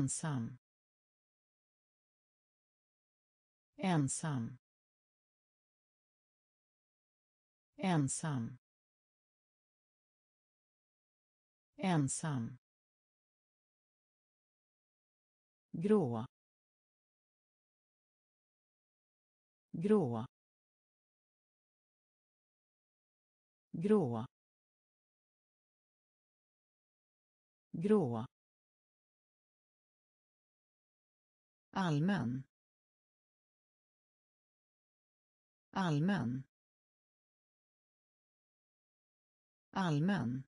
ensam. Ensam. Ensam. Ensam. Grå. Grå. Grå. Grå. Allmän. Allmän. Allmän.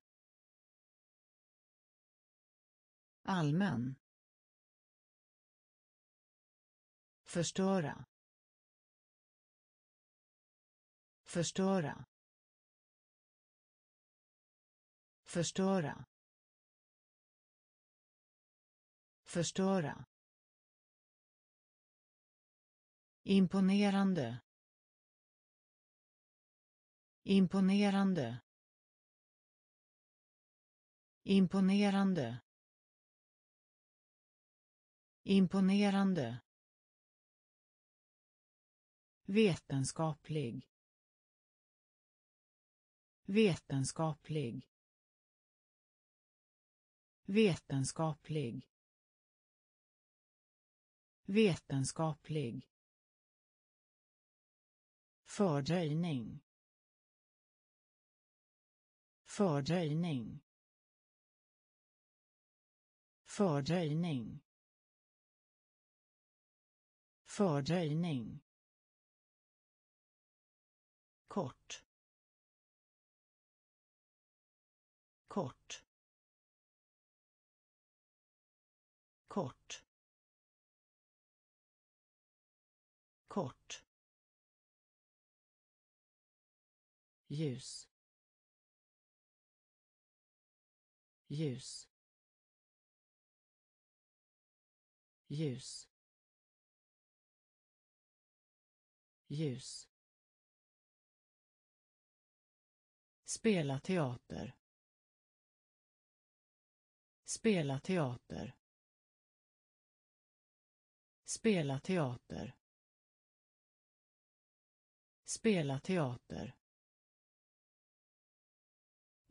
Allmän. Förstöra. Förstöra. Förstöra. Förstöra. Imponerande. Imponerande. Imponerande. Imponerande. Vetenskaplig. Vetenskaplig. Vetenskaplig. Vetenskaplig fördröjning. Fördröjning. Fördröjning. Fördröjning. Kort. Kort. Kort. Ljus. Ljus. Ljus. Ljus. Spela teater. Spela teater. Spela teater. Spela teater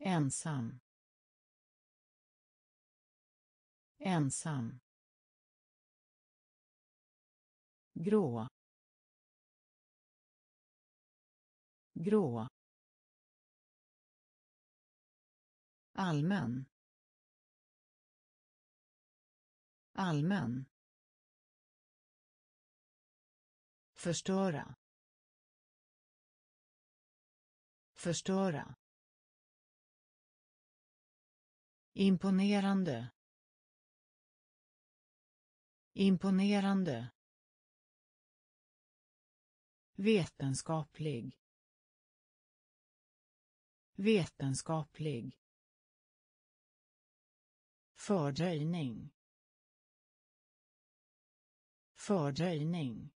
ensam. Ensam. Grå. Grå. Allmän. Allmän. Förstöra. Förstöra. Imponerande. Imponerande. Vetenskaplig. Vetenskaplig. Fördröjning. Fördröjning.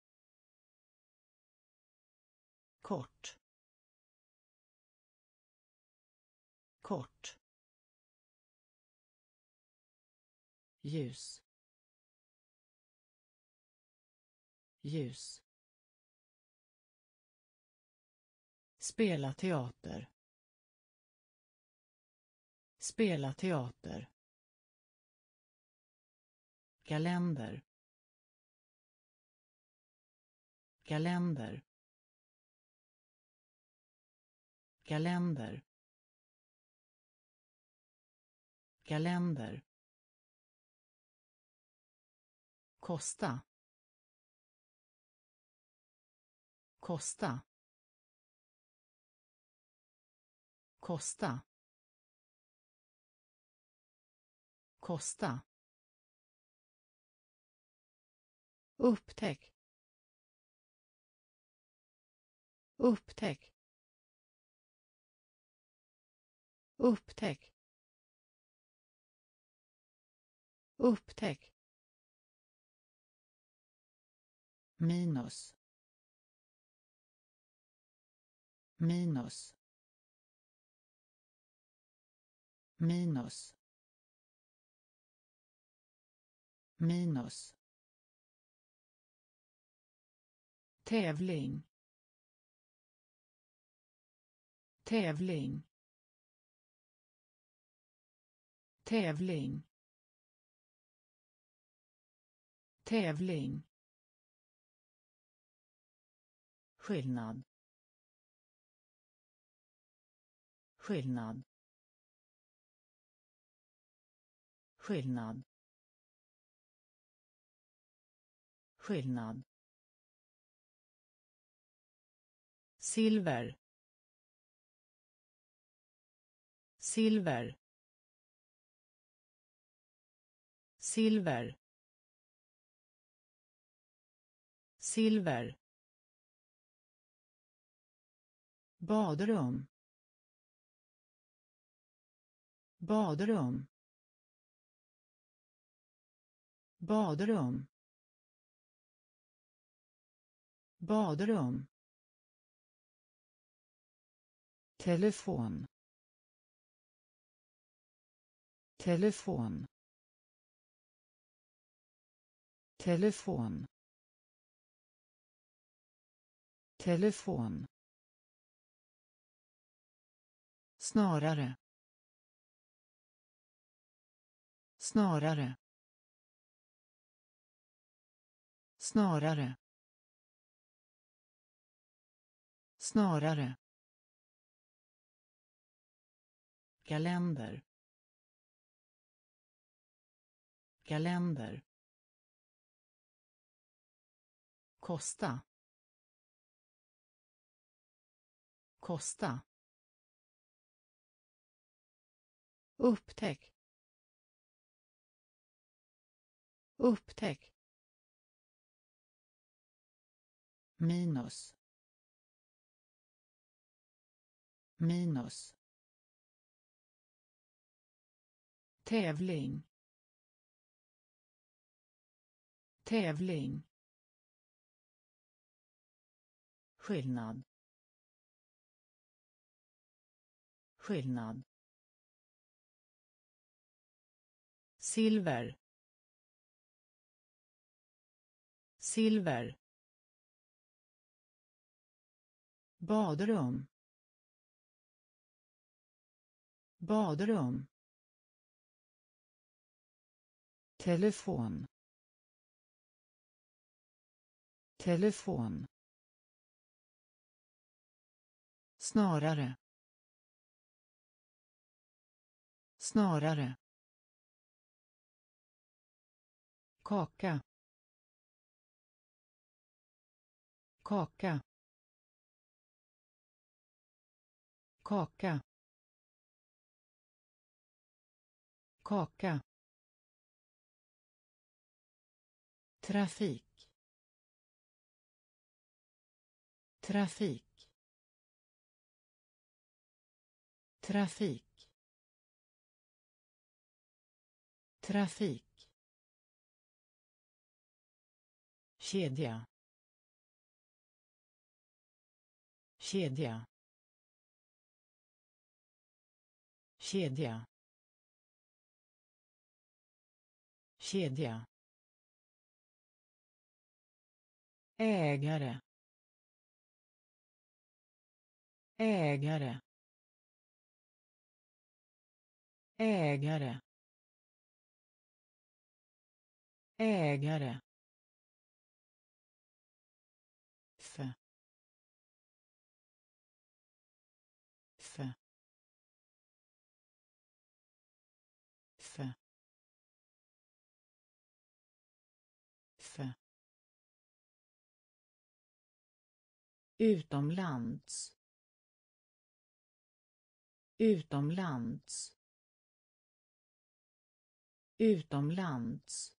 Kort. Kort. Ljus. Ljus. Spela teater. Spela teater. Kalender. Kalender. Kalender. Kalender. Kosta. Kosta. Kosta. Kosta. Upptäck. Upptäck. Upptäck. Upptäck. Minus. Minus. Minus. Minus. Tävling. Tävling. Tävling. Tävling. Skillnad. Skillnad. Skillnad. Skillnad. Silver. Silver. Silver. Silver. Badrum badrum badrum badrum telefon. Telefon. Telefon. Telefon. Snarare. Snarare. Snarare. Snarare. Kalender. Kalender. Kosta. Kosta. Upptäck. Upptäck. Minus. Minus. Tävling. Tävling. Skillnad. Skillnad. Silver. Silver. Badrum. Badrum. Telefon. Telefon. Snarare. Snarare. Kaka. Kaka. Kaka. Kaka. Trafik. Trafik. Trafik. Trafik. Kedja. Kedja. Kedja. Kedja. Ägare. Ägare. Ägare. Ägare. Utomlands. Utomlands. Utomlands.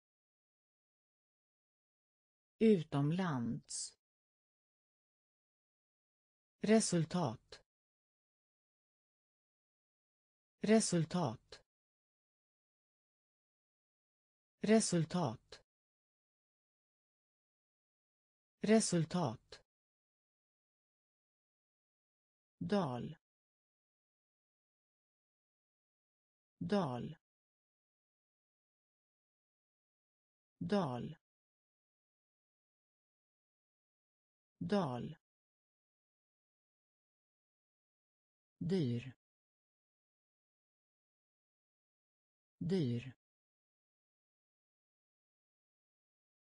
Utomlands. Resultat. Resultat. Resultat. Resultat dal. Dal. Dal. Dal. Dyr. Dyr.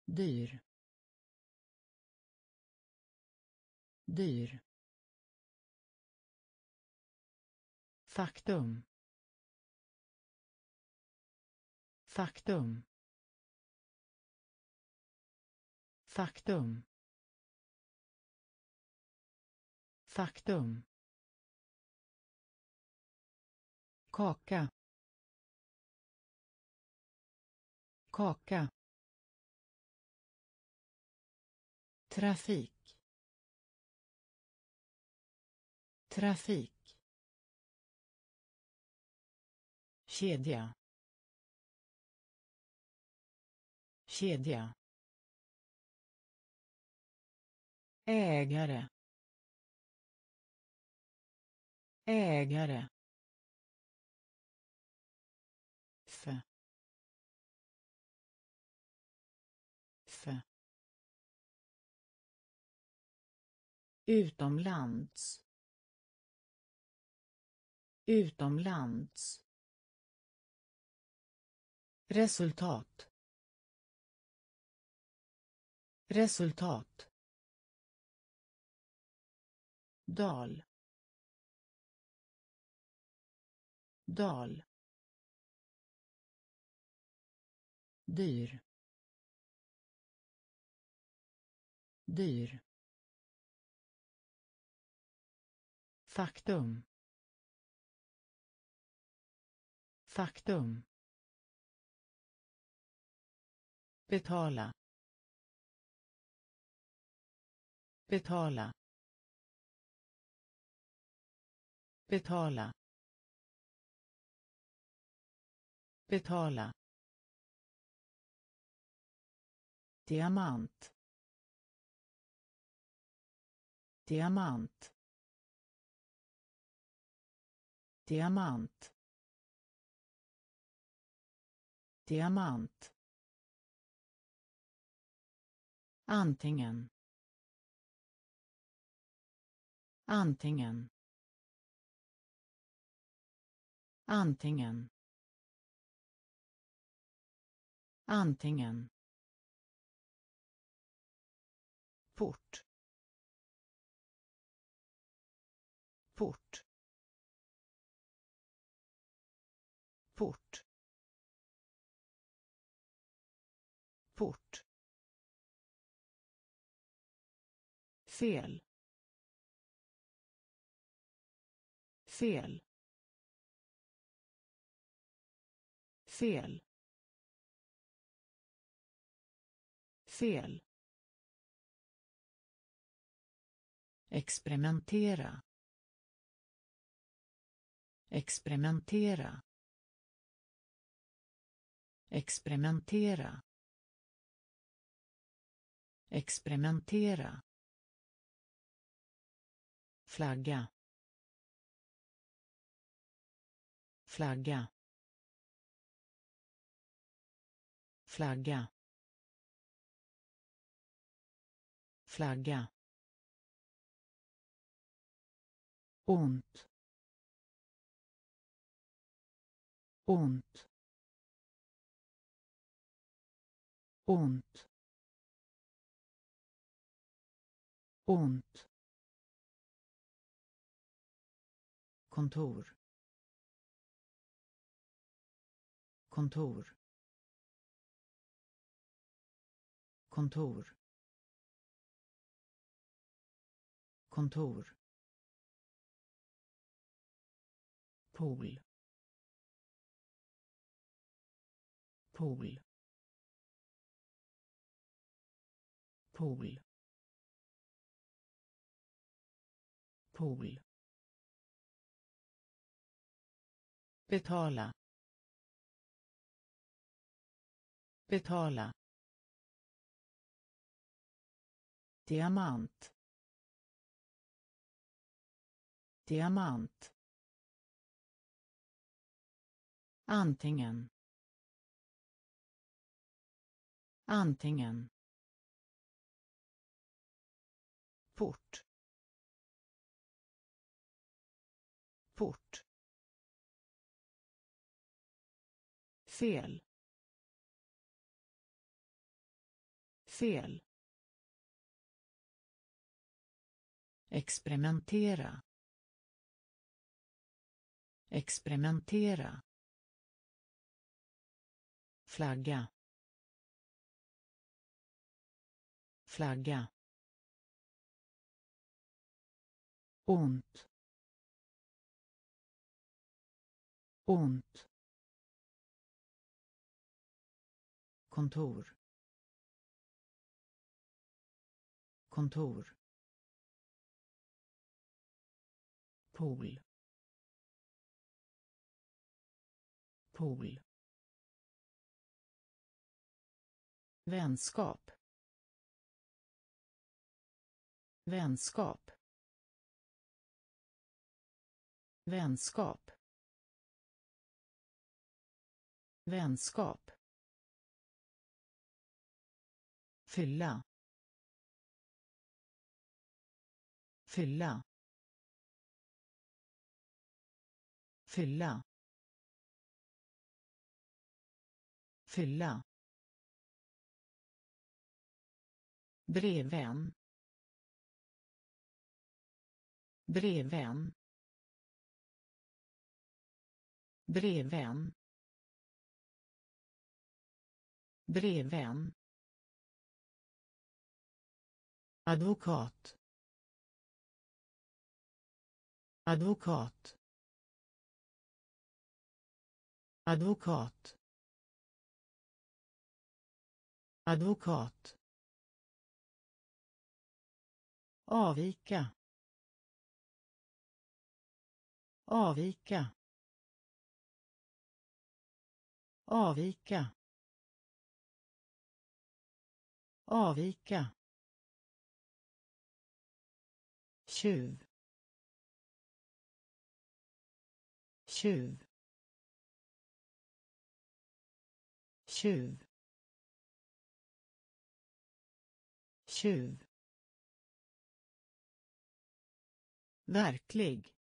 Dyr. Dyr. Faktum. Faktum. Faktum. Faktum. Kaka. Kaka. Trafik. Trafik. Kedja. Kedja. Ägare. Ägare. För för utomlands. Utomlands resultat. Resultat. Dal. Dal. Dyr. Dyr. Faktum. Faktum. Betala. Betala. Betala. Betala. Diamant. Diamant. Diamant. Diamant. Antingen. Antingen. Antingen. Antingen. Port. Port. Port. Port. Fel. Fel. Fel. Fel. Experimentera. Experimentera. Experimentera. Experimentera flagga. Flagga. Flagga. Flagga. Ont. Ont. Ont. Ont. Kontor. Kontor. Kontor. Kontor. Pool. Pool. Pool. Pool. Betala betala diamant diamant antingen Antingen. Port. Port. Fel. Fel. Experimentera. Experimentera. Flagga. Flagga. ont ont kontor. Kontor. Pool. Pool. Vänskap. Vänskap. Vänskap. Vänskap. Fylla. Fylla. Fylla. Fylla. Breven breven breven breven advokat. Advokat. Advokat. Advokat. Avvika. Avvika. Avvika. Avvika. Tjuv. Tjuv. Tjuv. Tjuv. Verklig.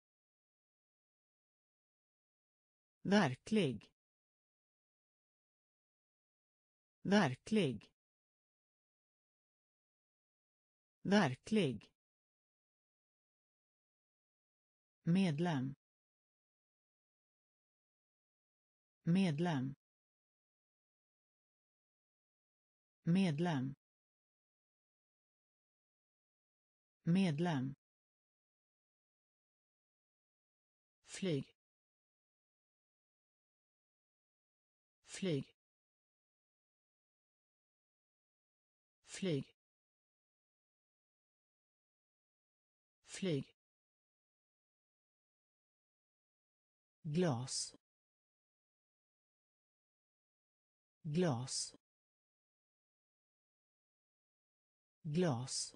Verklig. Verklig. Verklig. Medlem. Medlem. Medlem. Medlem. Flyg. Flyg. Flyg. Flyg. Glas. Glas. Glas.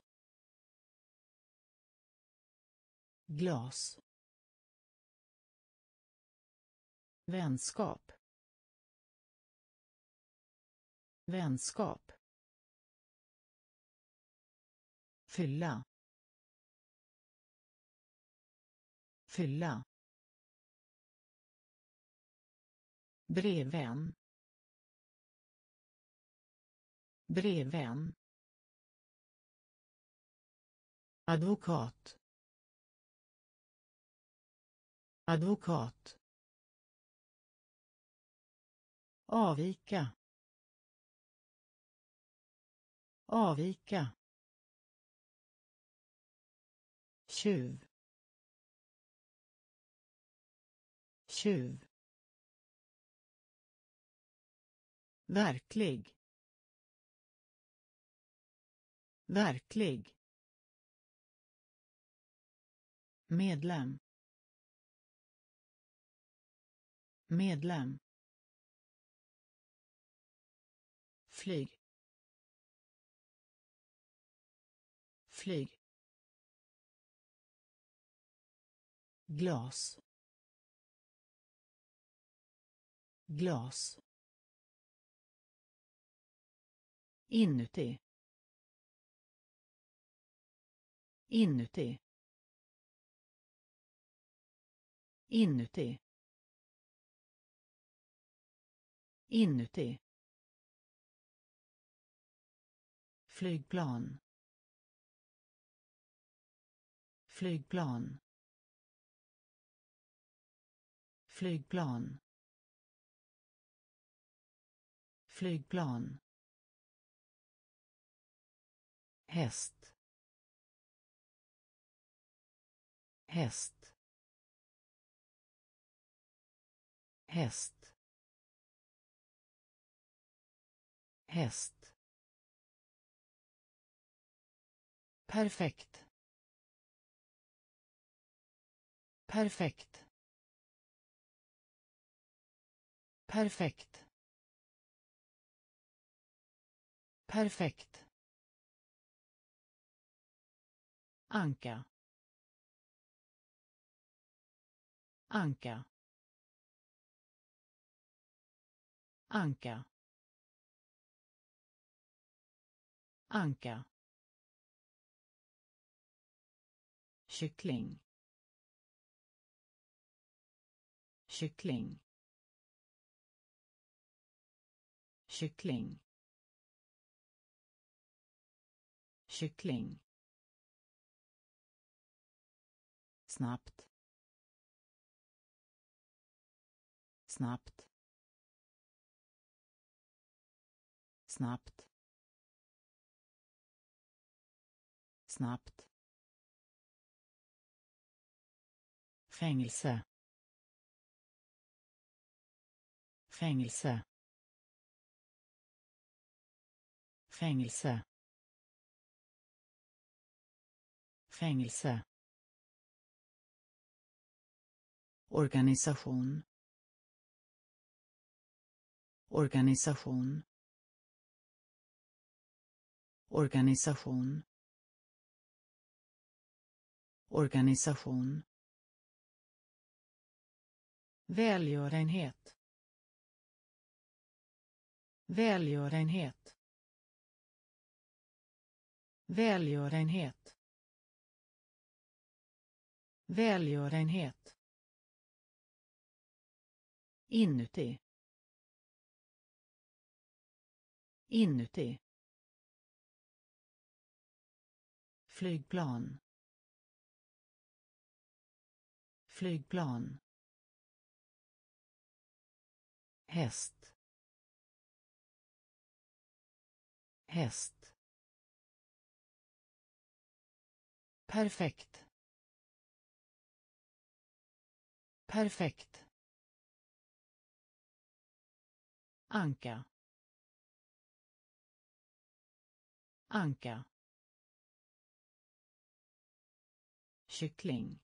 Glas. Vänskap. Vänskap. Fylla. Fylla. Breven. Breven. advokat. Advokat. Avvika. Avvika. Tjuv. Tjuv. Verklig. Verklig. Medlem. Medlem. Flyg. Flyg. Glas. Glas. Inuti. Inuti. Inuti. Inuti. Flygplan. Flygplan. Flygplan. Flygplan. Häst. Häst. Häst. Häst. Perfekt. Perfekt. Perfekt. Perfekt. Anka. Anka. Anka. Anka. Kyckling. Kyckling. Kyckling. Kyckling. Snabbt. Snabbt. Snabbt. Snabbt. Fängelse. Fängelse. Fängelse. Fängelse. Organisation. Organisation. Organisation. Organisation. Välgörenhet. Välgörenhet. Välgörenhet. Välgörenhet inuti. Inuti. Flygplan. Flygplan. Häst. Häst. Perfekt. Perfekt. Anka. Anka. Kyckling.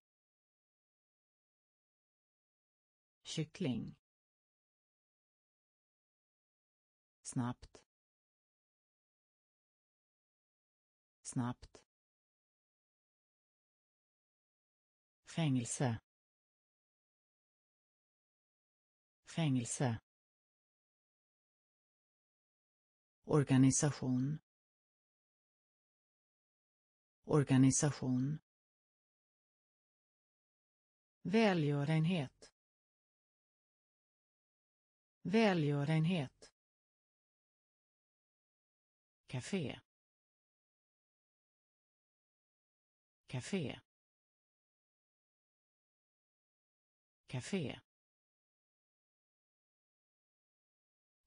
Kyckling. Snabbt. Snabbt. Fängelse. Fängelse. Organisation. Organisation. Välgörenhet. Välgörenhet. Café. Café. Café.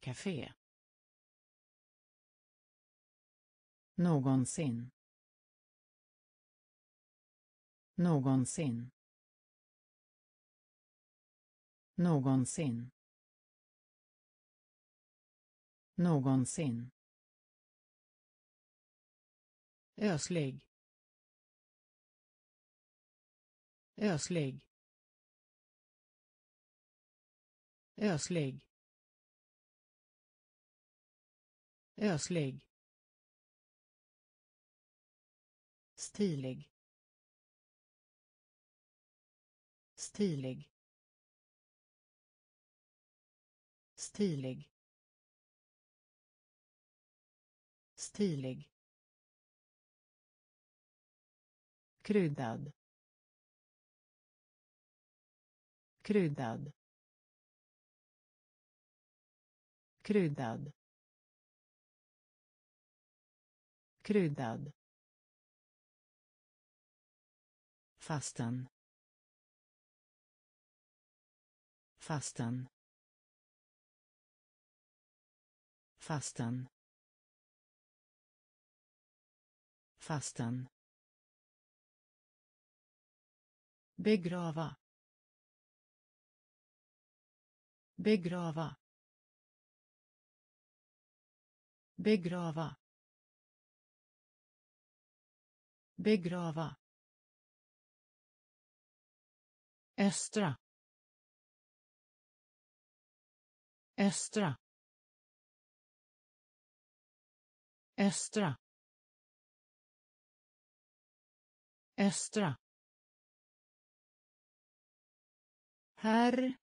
Café. Någonsin. Någonsin. Någonsin. Någonsin. Öslig. Öslig. Öslig. Öslig. Stilig. Stilig. Stilig. Stilig. Kryddad. Kryddad. Kryddad. Kryddad. Fastan fastan fastan fastan begrava. Begrava. Begrava. Begrava. Östra. Östra. Östra. Östra. Herr.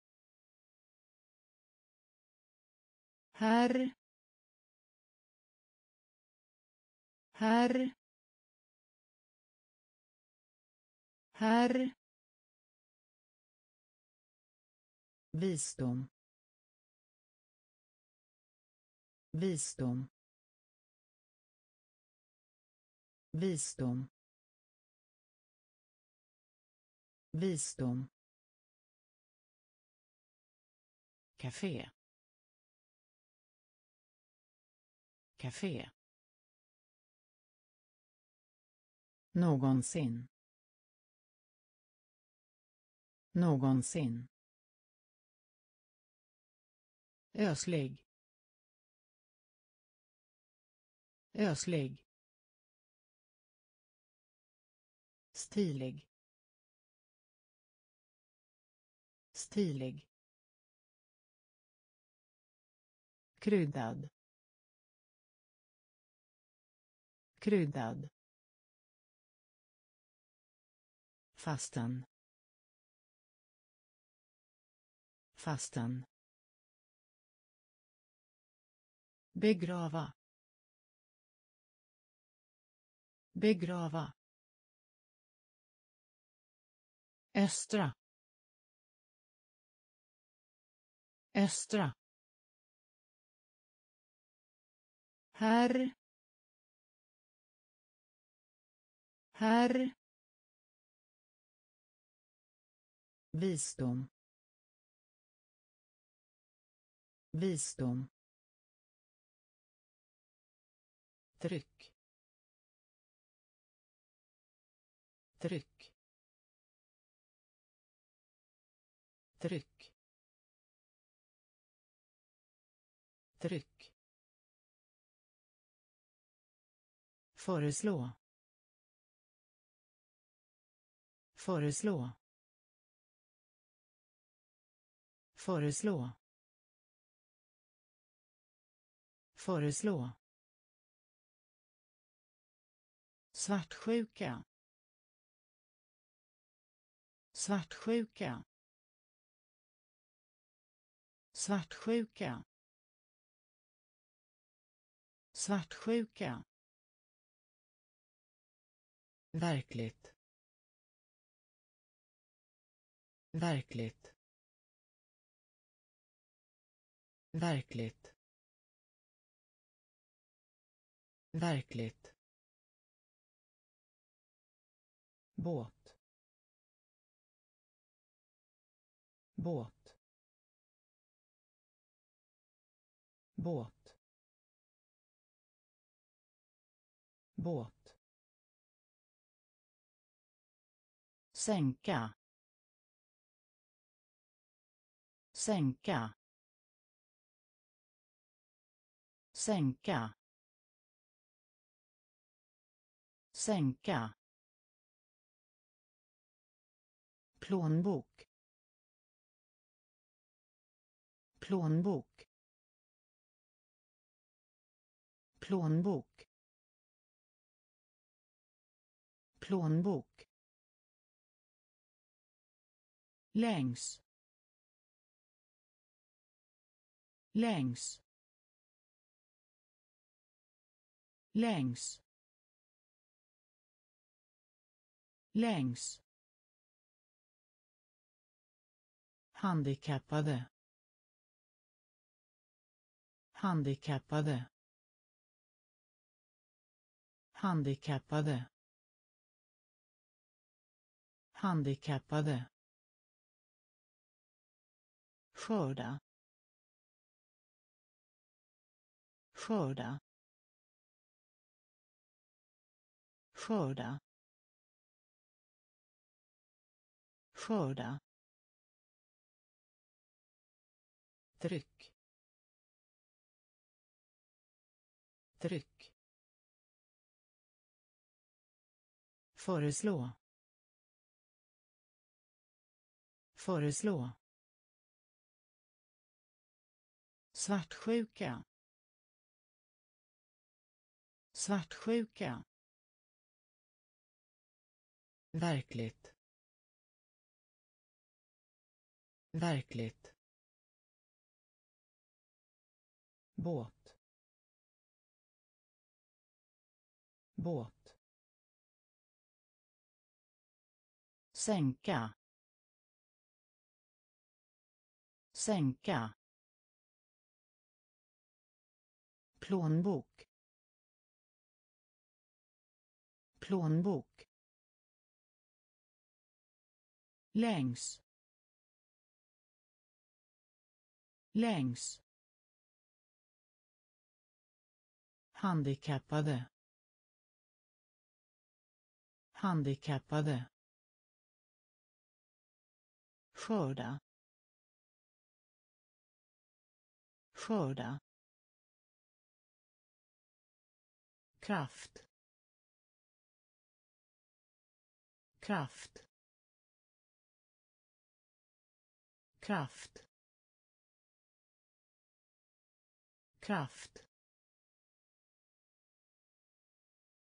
Herr. Herr. Herr. Visdom. Visdom. Visdom. Visdom. Café. Café. Någonsin. Någonsin öslig. Öslig. Stilig. Stilig. Kryddad. Kryddad. Fastan fastan begrava. Begrava. Östra. Östra. Herr herr visdom. Visdom. Tryck. Tryck. Tryck. Tryck. Föreslå. Föreslå. Föreslå. Föreslå. Svartsjuka svartsjuka svartsjuka svartsjuka. Verkligt. Verkligt. Verkligt. Verkligt. Båt. Båt. Båt. Båt. Sänka. Sänka. Sänka. Sänka. Plånbok. Plånbok. Plånbok. Plånbok. Längs. Längs. Längs. Längs. Handikappade. Handikappade. Handikappade. Handikappade. Skörda. Skörda. Skörda. Skörda. Tryck. Tryck. Föreslå. Föreslå. Svartsjuka. Svartsjuka. Verkligt. Verkligt. Båt. Båt. Sänka. Sänka. Plånbok. Plånbok. Längs. Längs. Handikappade. Handikappade. Skörda. Skörda. Kraft. Kraft. Kraft. Kraft.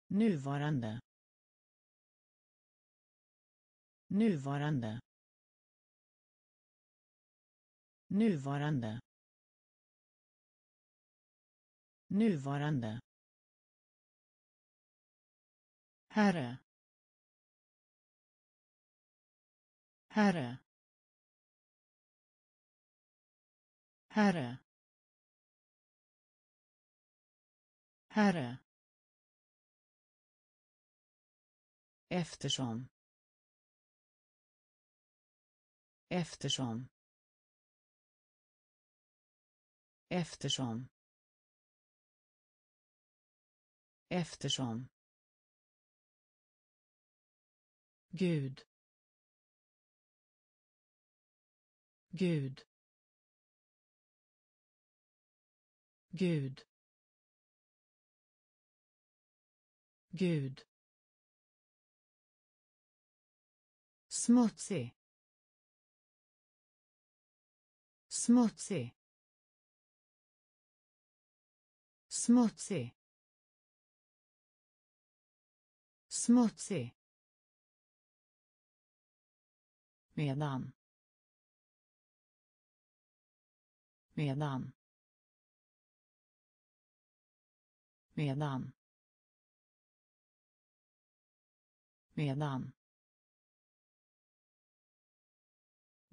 Nuvarande nuvarande nuvarande nuvarande Herre. Herre. Herre. Herre. Eftersom. Eftersom. Eftersom. Eftersom. Gud. Gud. Gud. Gud. Smutsig. Smutsig. Smutsig. Smutsig. medan medan medan medan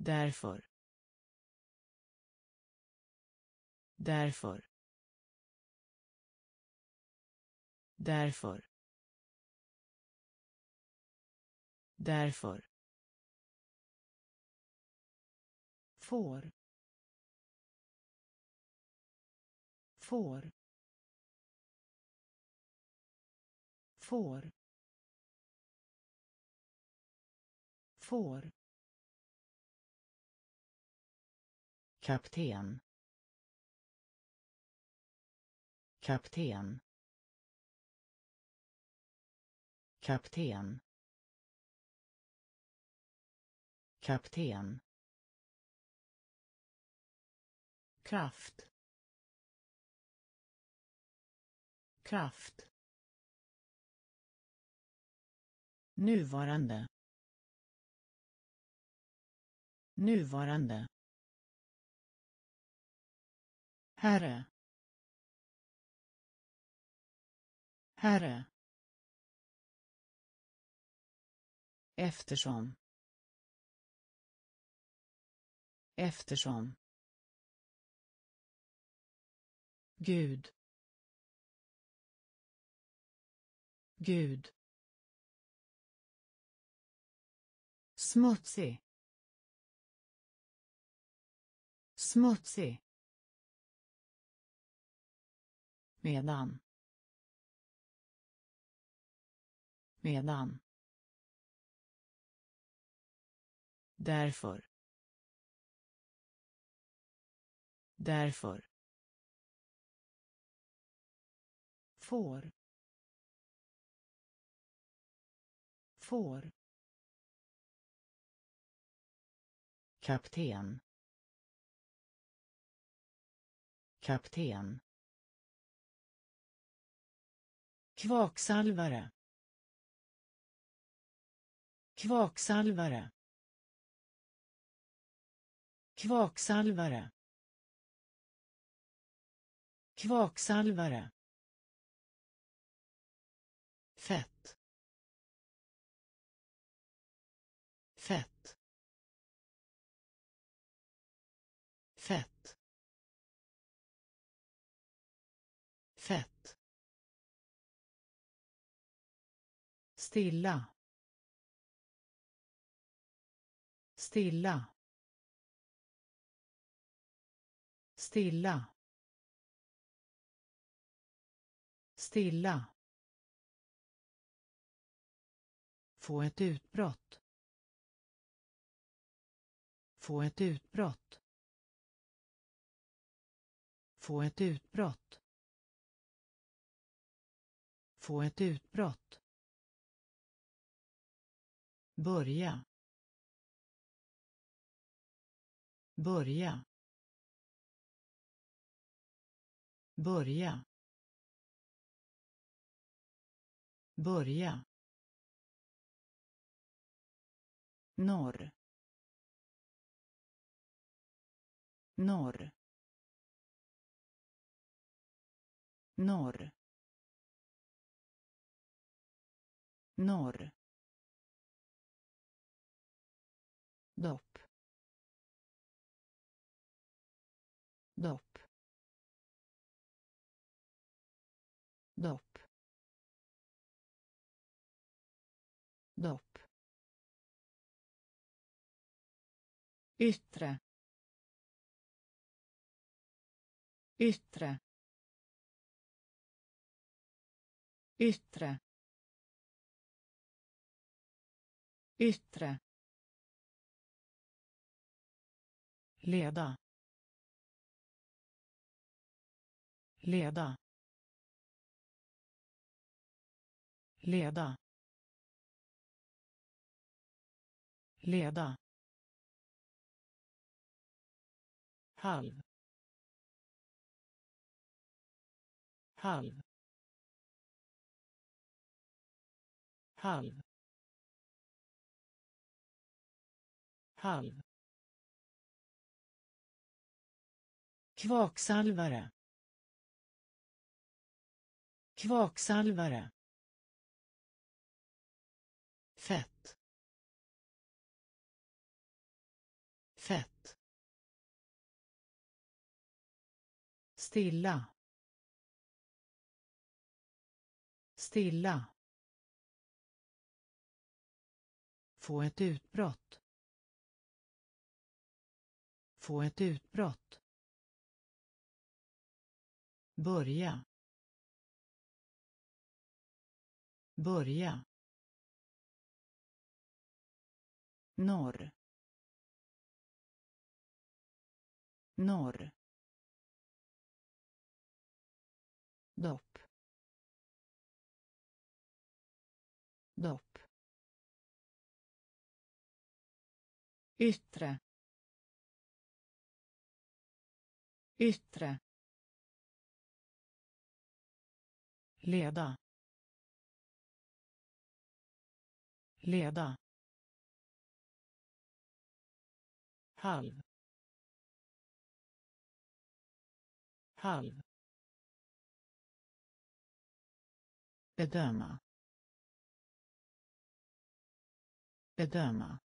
därför. Därför. Därför. Därför. Får. Får. Får. Får. Kapten. Kapten. Kapten. Kapten. Kraft. Kraft. Nuvarande. Nuvarande. Herre Herre. Eftersom. Eftersom. Gud. Gud. Smutsig. Smutsig. Medan. Medan. Därför. Därför. Får. Får. Kapten. Kapten. Kvaksalvare. Kvaksalvare. Kvaksalvare. Kvaksalvare. Stilla. Stilla. Stilla. Stilla. Få ett utbrott. Få ett utbrott. Få ett utbrott. Få ett utbrott. Börja. Börja. Börja. Börja. norr norr norr norr yttre yttre yttre yttre. Leda. Leda. Leda. Leda. Halv halv halv halv Kvaksalvare. Kvaksalvare. Stilla. Stilla. Få ett utbrott. Få ett utbrott. Börja. Börja. norr norr yttre yttre leda leda halv halv bedöma bedöma.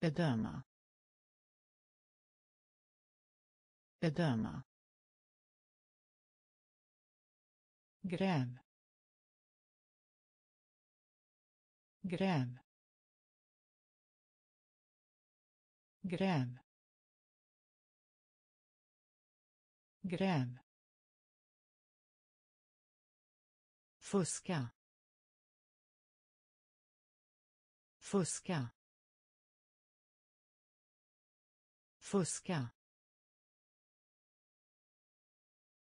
Bedöma. Bedöma. Gräv. Gräv. Gräv. Gräv. Fuska. Fuska. Fuska.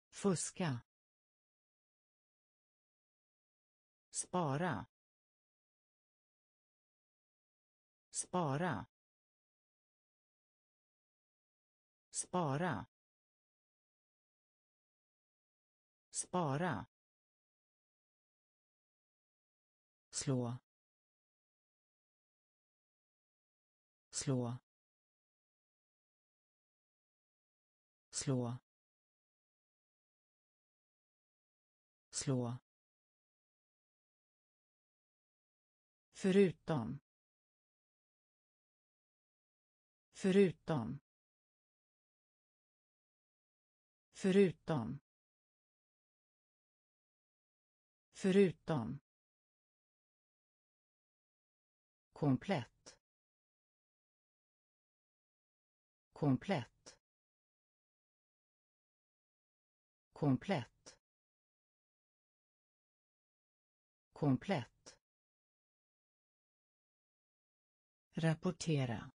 Fuska. Spara. Spara. Spara. Spara. Slå. Slå. Slå. Slå. Förutom. Förutom. Förutom. Förutom. Komplett. Komplett. Komplett. Komplett. Rapportera.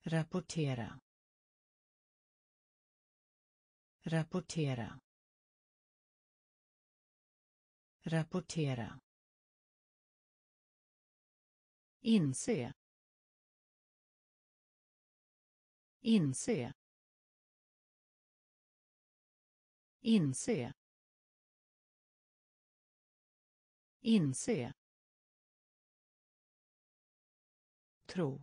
Rapportera. Rapportera. Rapportera. Inse. Inse. Inse. Inse. Tro.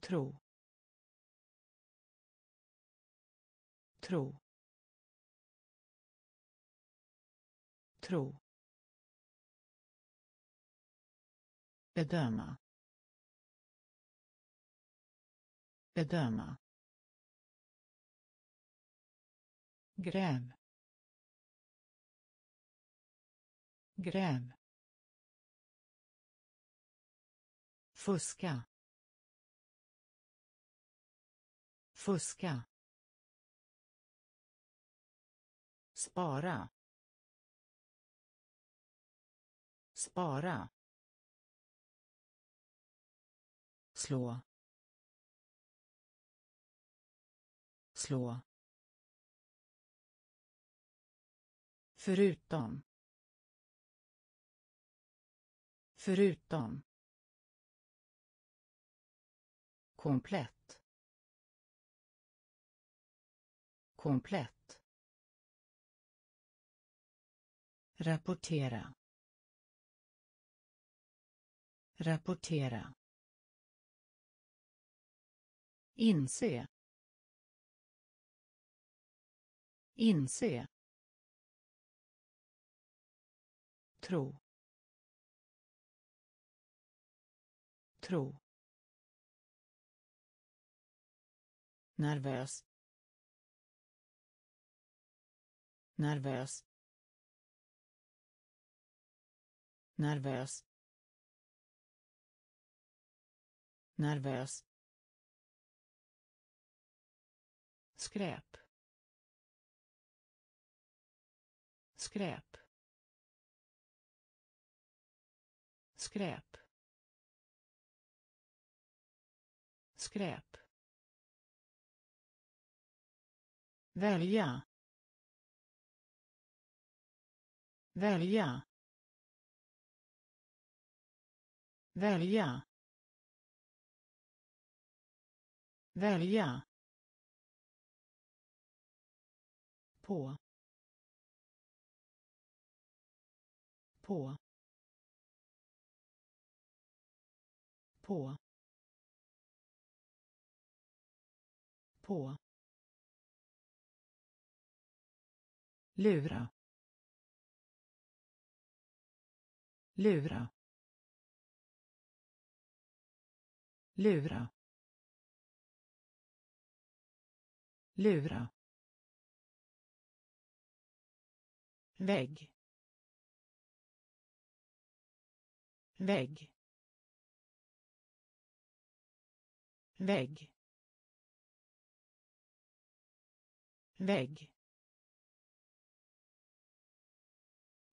Tro. Tro. Tro. Bedöma. Bedöma. Gräv gräv fuska. Fuska. Spara. Spara. Slå. Slå. Förutom. Förutom. Komplett. Komplett. Rapportera. Rapportera. Inse. Inse. Tro. Tro. Nervös. Nervös. Nervös. Nervös. Skräp. Skräp. Skräp. Skräp. Välja. Välja. Välja. Välja. På. På. På på lura lura lura lura. Vägg. Vägg. Vägg. Vägg.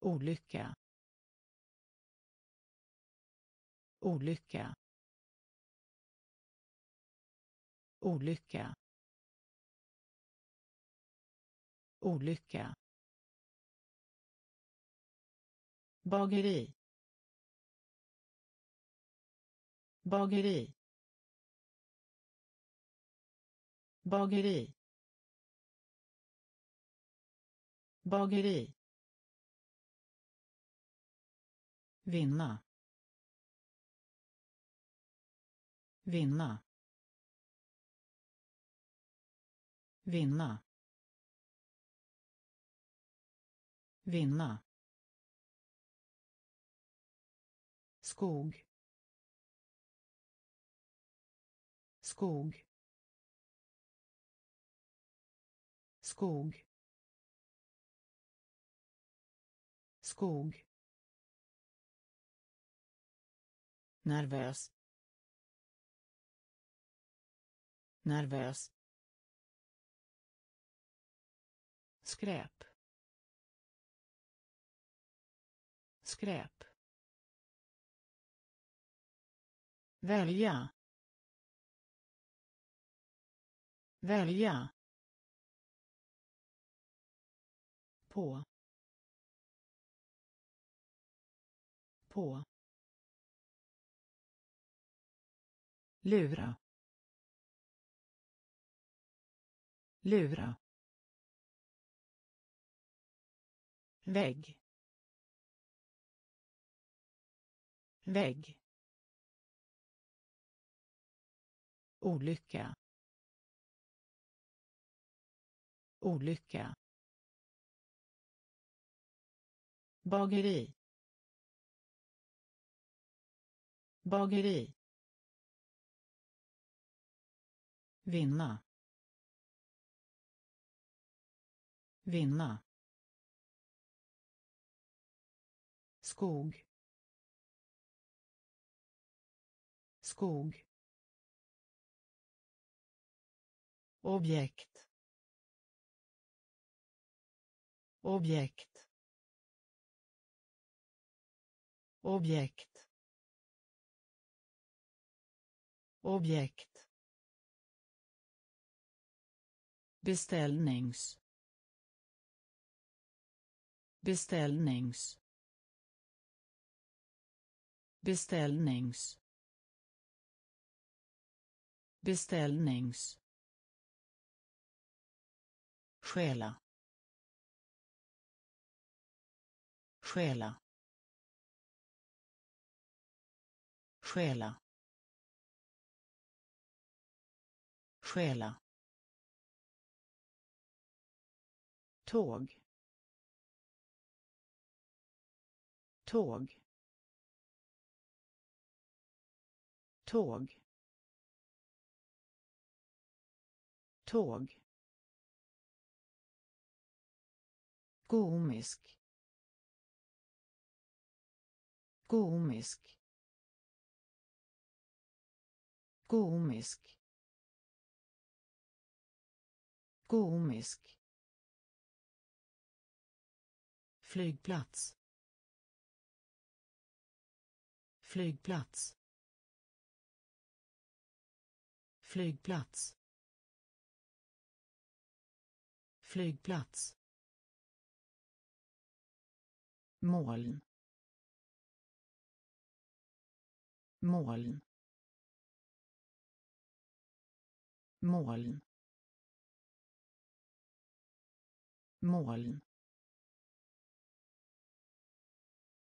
Olycka. Olycka. Olycka. Olycka. Bageri. Bageri. Bageri. Bageri. Vinna. Vinna. Vinna. Vinna. Skog. Skog. Skog. Skog. Nervös. Nervös. Skräp. Skräp. Välja. Välja. På. På. Lura. Lura. Vägg. Vägg. Olycka. Olycka. Bageri. Bageri. Vinna. Vinna. Skog. Skog. Objekt. Objekt. Objekt. Objekt. Beställnings. Beställnings. Beställnings. Beställnings. Stjäla. Stjäla. Stjäla. Stjäla. Tåg. Tåg. Tåg. Tåg. Komisk komisk komisk. Komisk. Flygplats. Flygplats. Flygplats. Flygplats. Moln. Moln. Moln. Moln.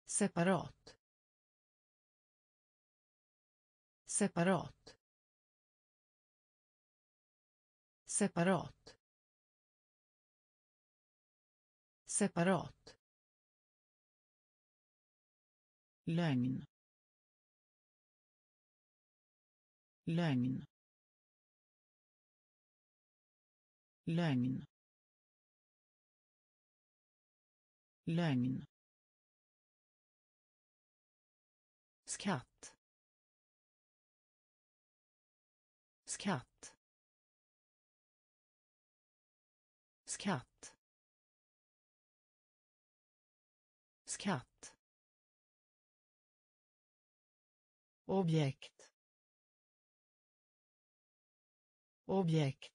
Separat. Separat. Separat. Separat. Lögn. Lögn. Lögn. Lögn. Skatt. Skatt. Skatt. Skatt. Objekt. Objekt.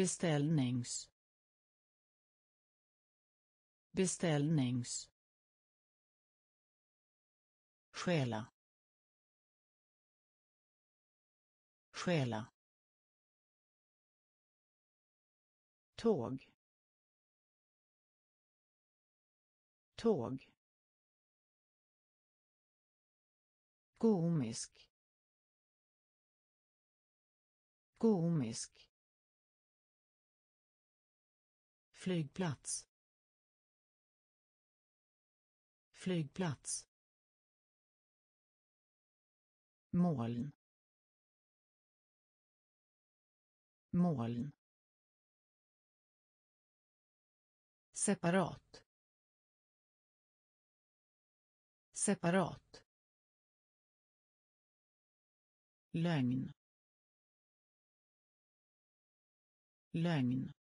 Beställnings. Beställnings. Stjäla. Stjäla. Tåg. Tåg. Komisk komisk flygplats. Flygplats. Moln. Moln. Separat. Separat. Lögn. Lögn.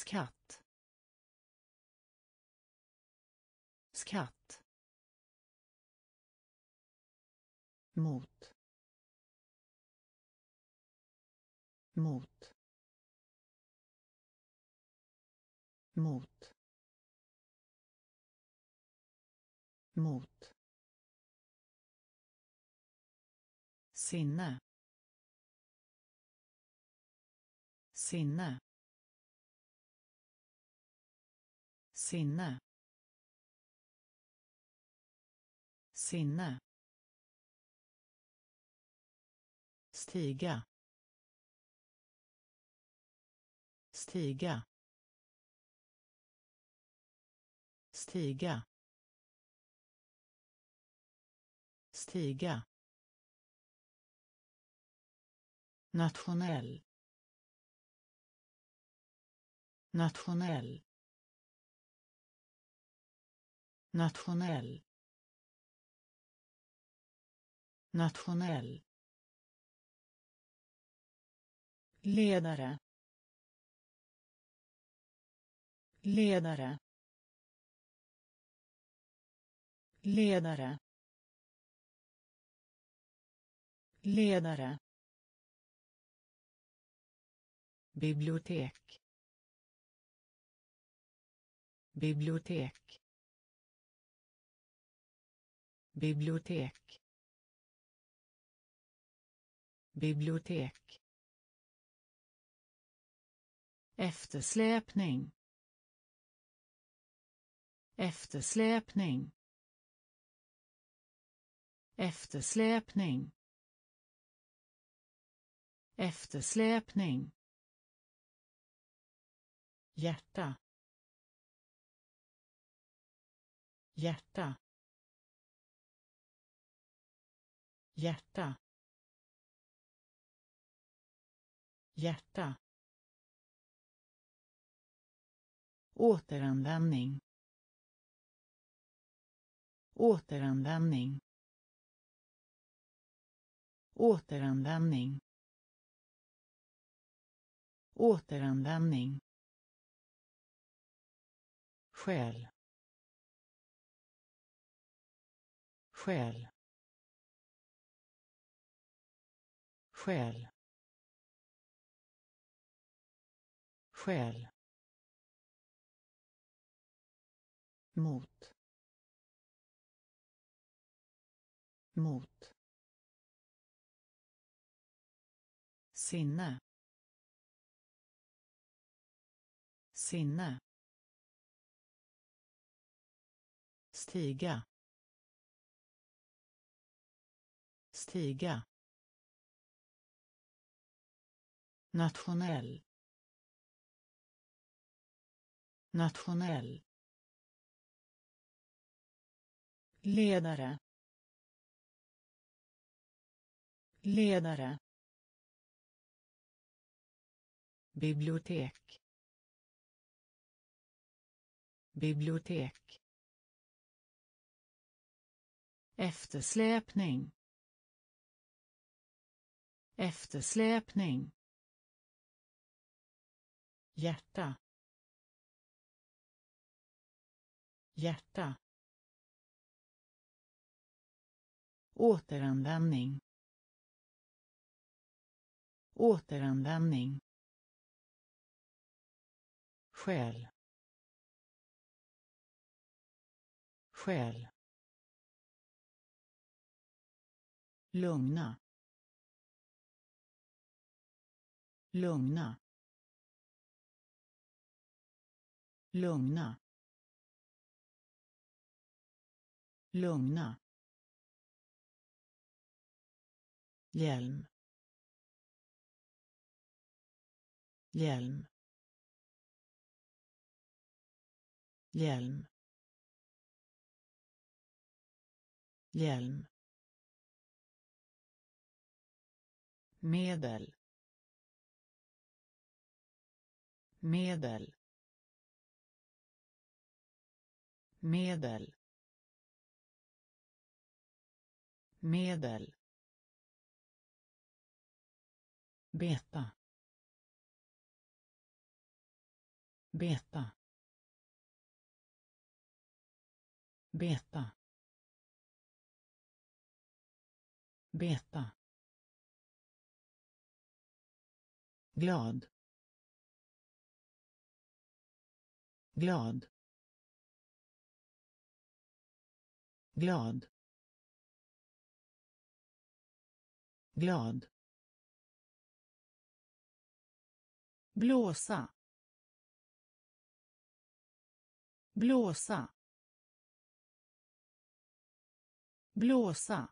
Skatt. Skatt. Mot. Mot. Mot. Mot. Sinne. Sinne. Sinne. Sinne. Stiga. Stiga. Stiga. Stiga. Nationell. Nationell nationell. Nationell. Ledare. Ledare. Ledare. Ledare. Bibliotek. Bibliotek bibliotek. Bibliotek. Eftersläpning. Eftersläpning. Eftersläpning. Eftersläpning. Hjärta. Hjärta. Hjärta. Hjärta. Återanvändning. Återanvändning. Återanvändning. Återanvändning. Skäl skäl skäl skäl mot. Mot. Sinne. Sinne. Stiga. Stiga. Nationell. Nationell. Ledare. Ledare. Bibliotek. Bibliotek. Eftersläpning. Eftersläpning hjärta. Hjärta. Återanvändning. Återanvändning. Själ. Själ. Lugna. Lugna. Lugna. Lugna. Hjälm. Hjälm. Hjälm. Hjälm. Medel. Medel. Medel medel beta beta beta beta. Glad. Glad. Glad. Glad. Blåsa. Blåsa. Blåsa.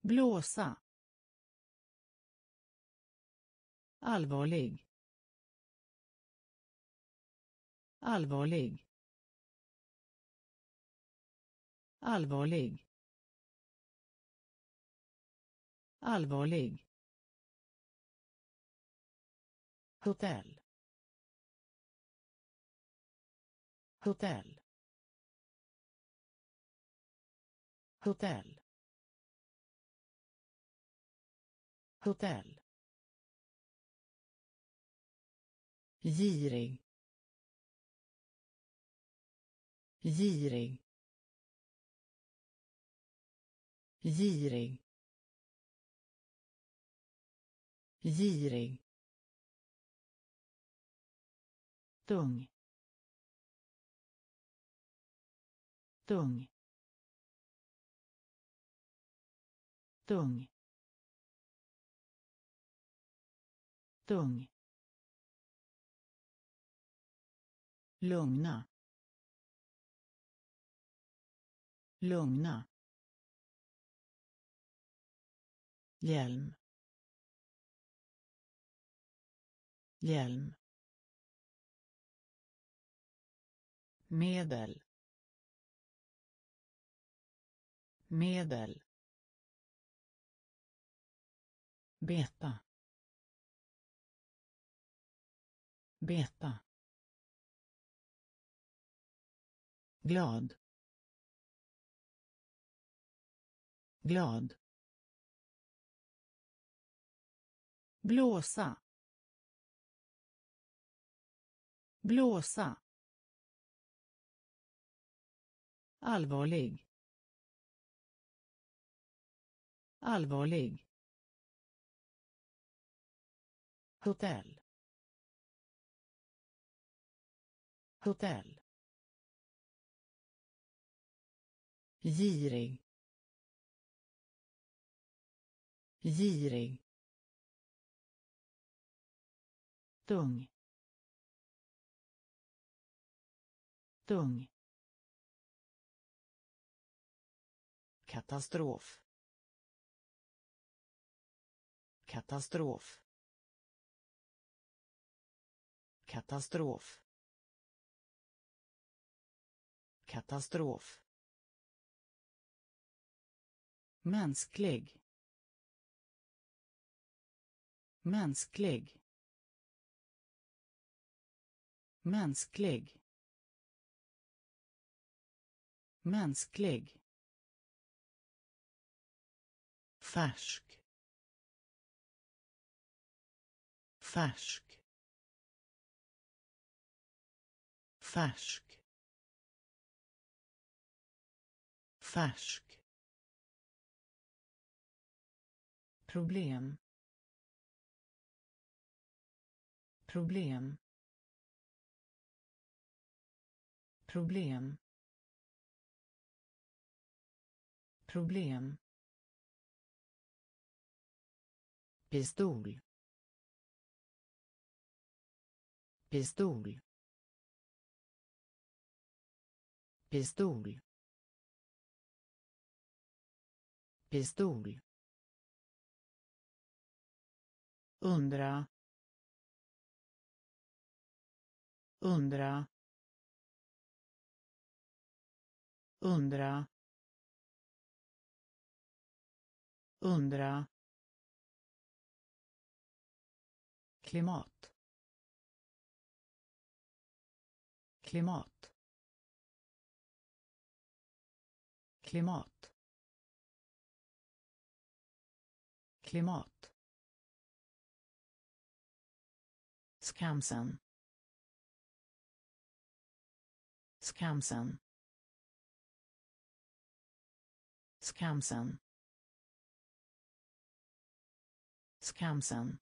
Blåsa. Allvarlig. Allvarlig. Allvarlig. Allvarlig. Hotell. Hotell. Hotell. Hotell. Girig. Girig. Girig. Girig. Tung. Tung. Tung. Tung. Lugna. Lugna. Hjälm hjälm medel. Medel. Beta. Beta. Glad. Glad. Blåsa. Blåsa. Allvarlig. Allvarlig. Hotell. Hotell. Girig. Girig. Tung. Tung. Katastrof. Katastrof. Katastrof. Katastrof. Mänsklig. Mänsklig. Mänsklig. Mänsklig. Färsk. Färsk. Färsk. Färsk. Problem. Problem. Problem. Problem. Pistol. Pistol. Pistol. Pistol. Undra. Undra. Undra undra. Klimat. Klimat. Klimat. Klimat. Skamsen. Skamsen. Skamsen. Skamsen.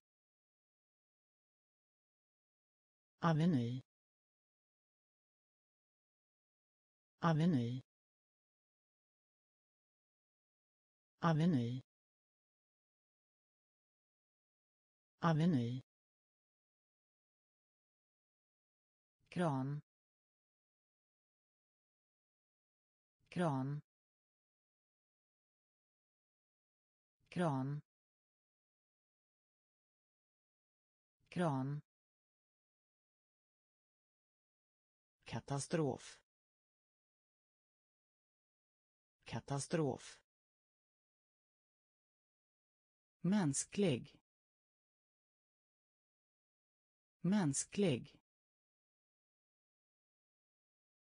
Aveny. Aveny. Aveny. Aveny. kran kran kran. Kran. Katastrof. Katastrof. Mänsklig. Mänsklig.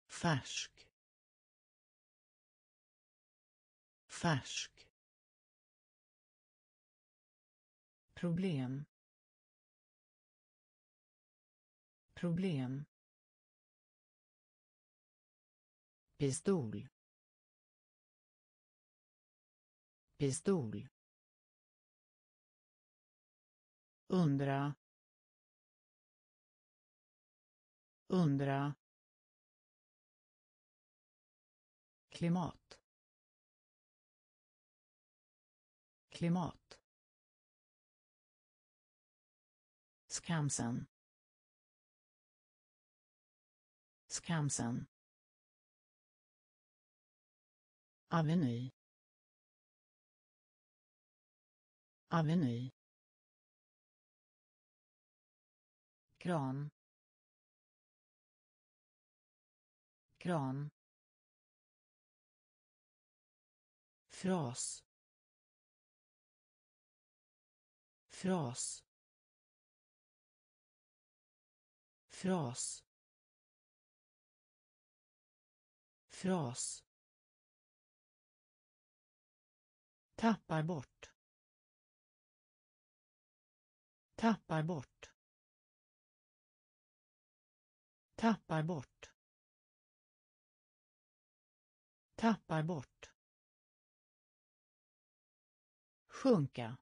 Färsk. Färsk. Problem. Problem. Pistol. Pistol. Undra. Undra. Klimat. Klimat. Skamsen. Skamsen. Aveny. Aveny. kran kran fras fras fras. Fras. Tappar bort. Tappar bort. Tappar bort. Tappar bort. Sjunka.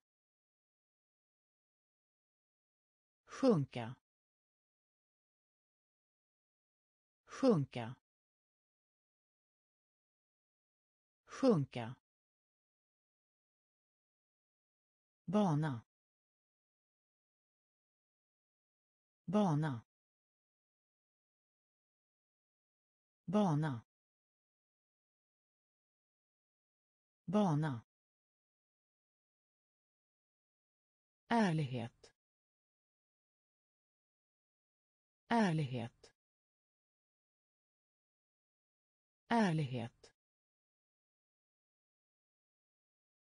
Sjunka. Sjunka. Sjunka. Bana. Bana. Bana. Bana. Ärlighet. Ärlighet. Ärlighet.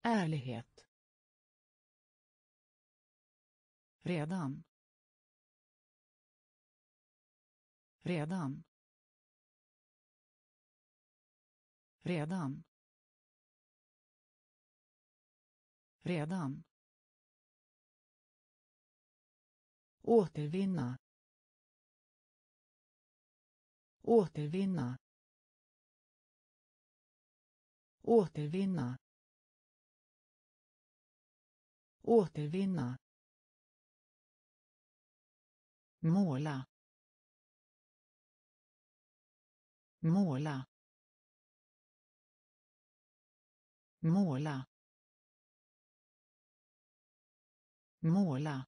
Ärlighet. Redan. Redan. Redan. Redan. Återvinna. Återvinna återvinna. Återvinna. Måla. Måla. Måla. Måla.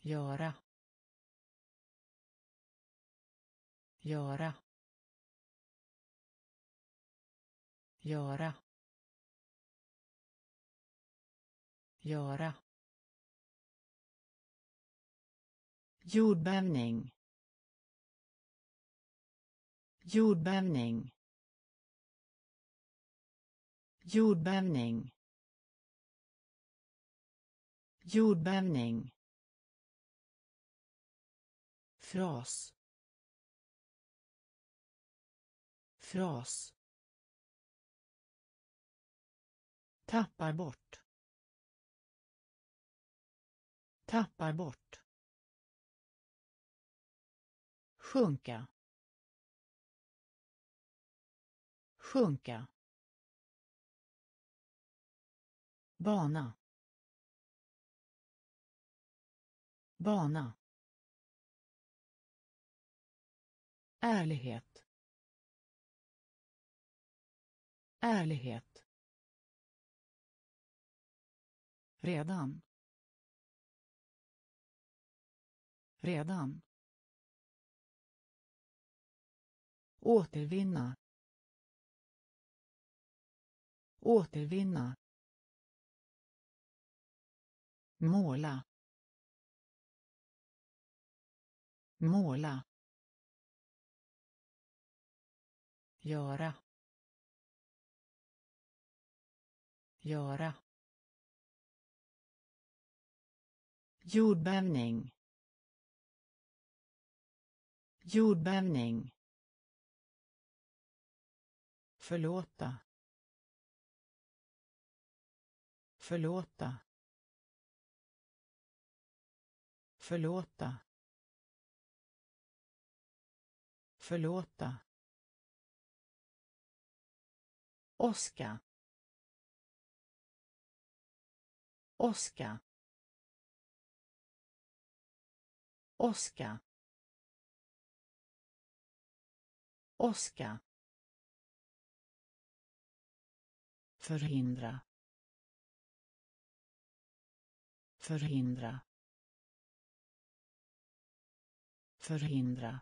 Göra. Göra. Göra göra jordbävning jordbävning jordbävning jordbävning fras fras. Tappar bort. Tappar bort. Sjunka. Sjunka. Bana. Bana. Ärlighet. Ärlighet. Redan. Redan. Återvinna. Återvinna. Måla. Måla. Göra. Göra. Jordbävning. Jordbävning. Förlåta. Förlåta. Förlåta. Förlåta. Oska. Oska. Oska. Oska. Förhindra. Förhindra. Förhindra.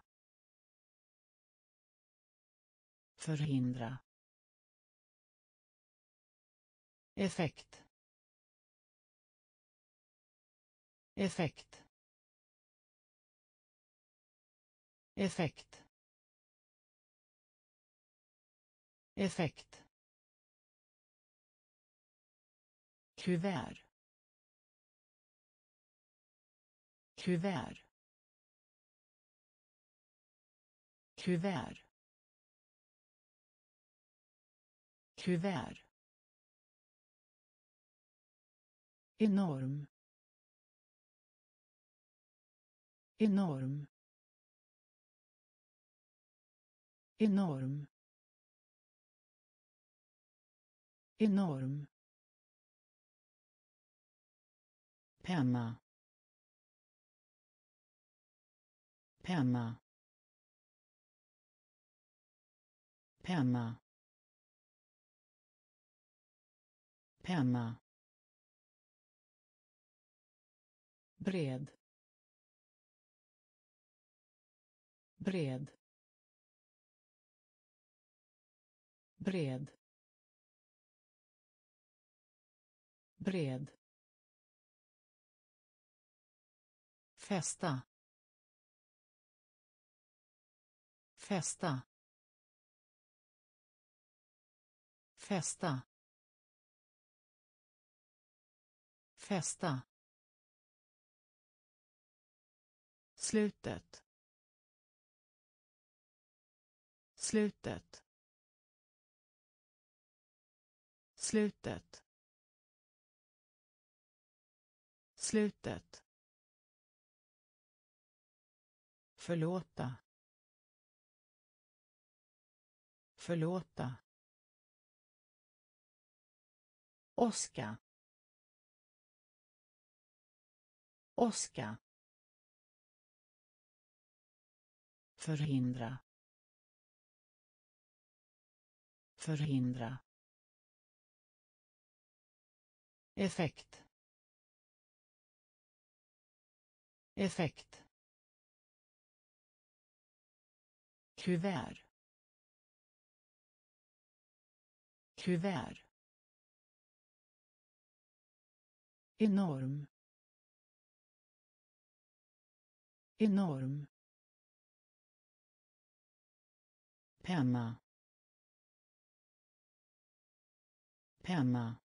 Förhindra. effekt effekt effekt. Effekt. Kuvert. Kuvert. Kuvert. Kuvert. Enorm. Enorm. Enorm. Enorm. Penna. Penna. Penna. Penna. Bred. Bred. Bred. Bred. Fästa. Fästa. Fästa. Fästa. Slutet. Slutet. Slutet slutet förlåta förlåta Oska. Oska. Förhindra. Förhindra. Effekt. Effekt. Kuvert. Kuvert. enorm enorm penna penna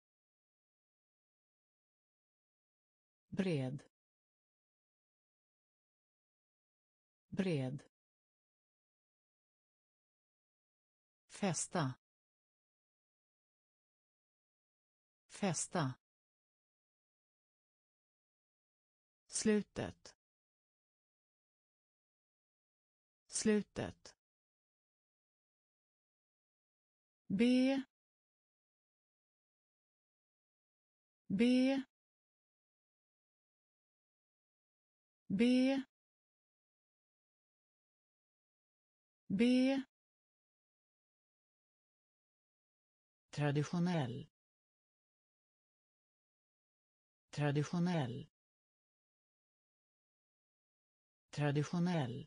bred. Bred. Fästa. Fästa. Slutet. Slutet. B. B. B. B. Traditionell. Traditionell. Traditionell.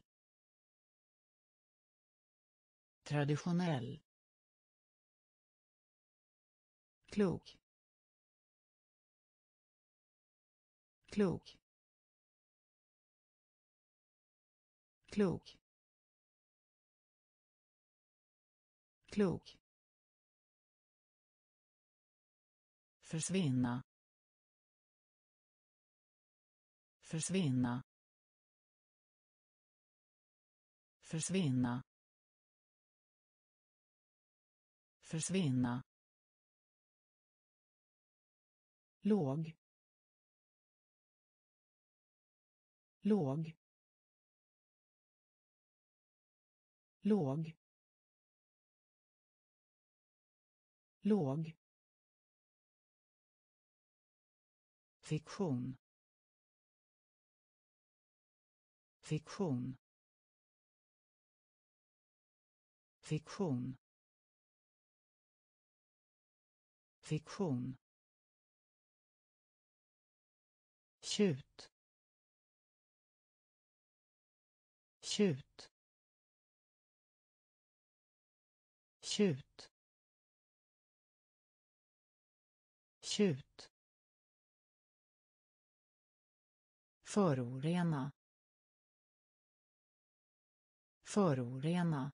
Traditionell. Klok. Klok. Klok. Klok. Försvinna. Försvinna. Försvinna. Försvinna. Låg. Låg. Låg. Låg. Fiktion. Fiktion. Fiktion. Fiktion. Tjut. Tjut. Tjut. Tjut. Förorena. Förorena.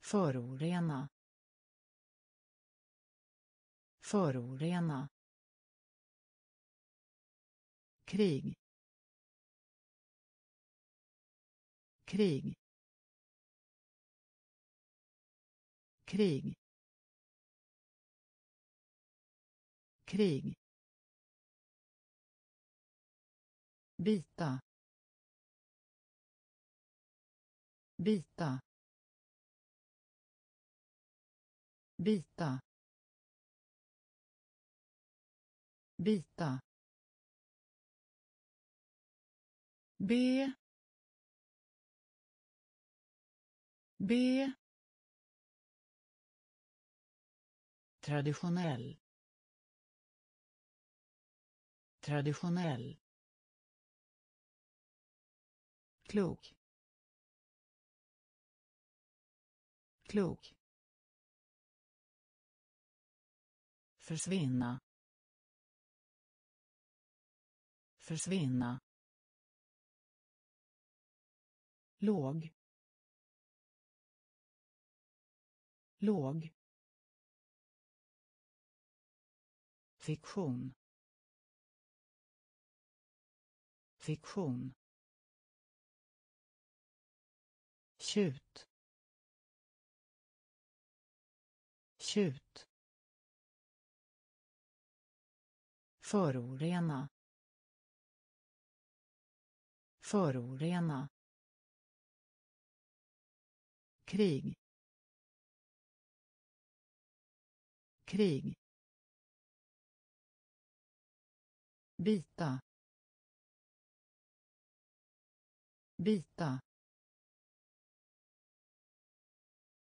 Förorena. Förorena. Krig. Krig. Krig. Krig. Bita bita bita bita B. B. traditionell. Traditionell. Klok. Klok. Försvinna. Försvinna. Låg. Låg. Fiktion. Fiktion. Tjut. Tjut. Förorena. Förorena. Krig. Krig. Bita bita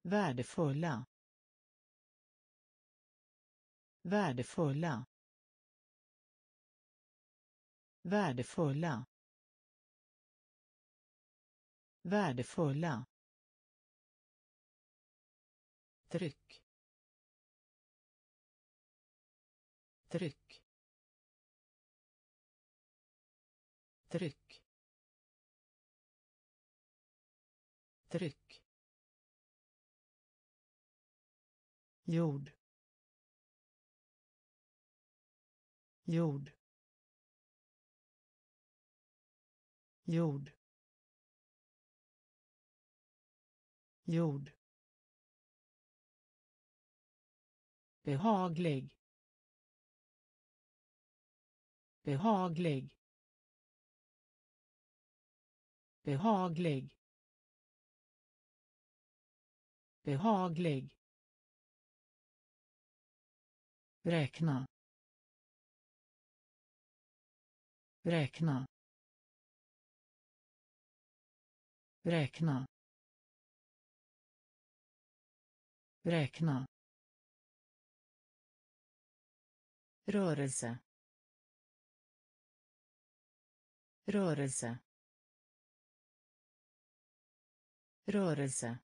värdefulla. Värdefulla. Värdefulla. Värdefulla. Tryck. Tryck. Tryck. Tryck. Jord. Jord. Jord. Jord. Behaglig. Behaglig behaglig. Behaglig. Räkna. Räkna. Räkna. Räkna. Rörelse. Rörelse. Rörelse.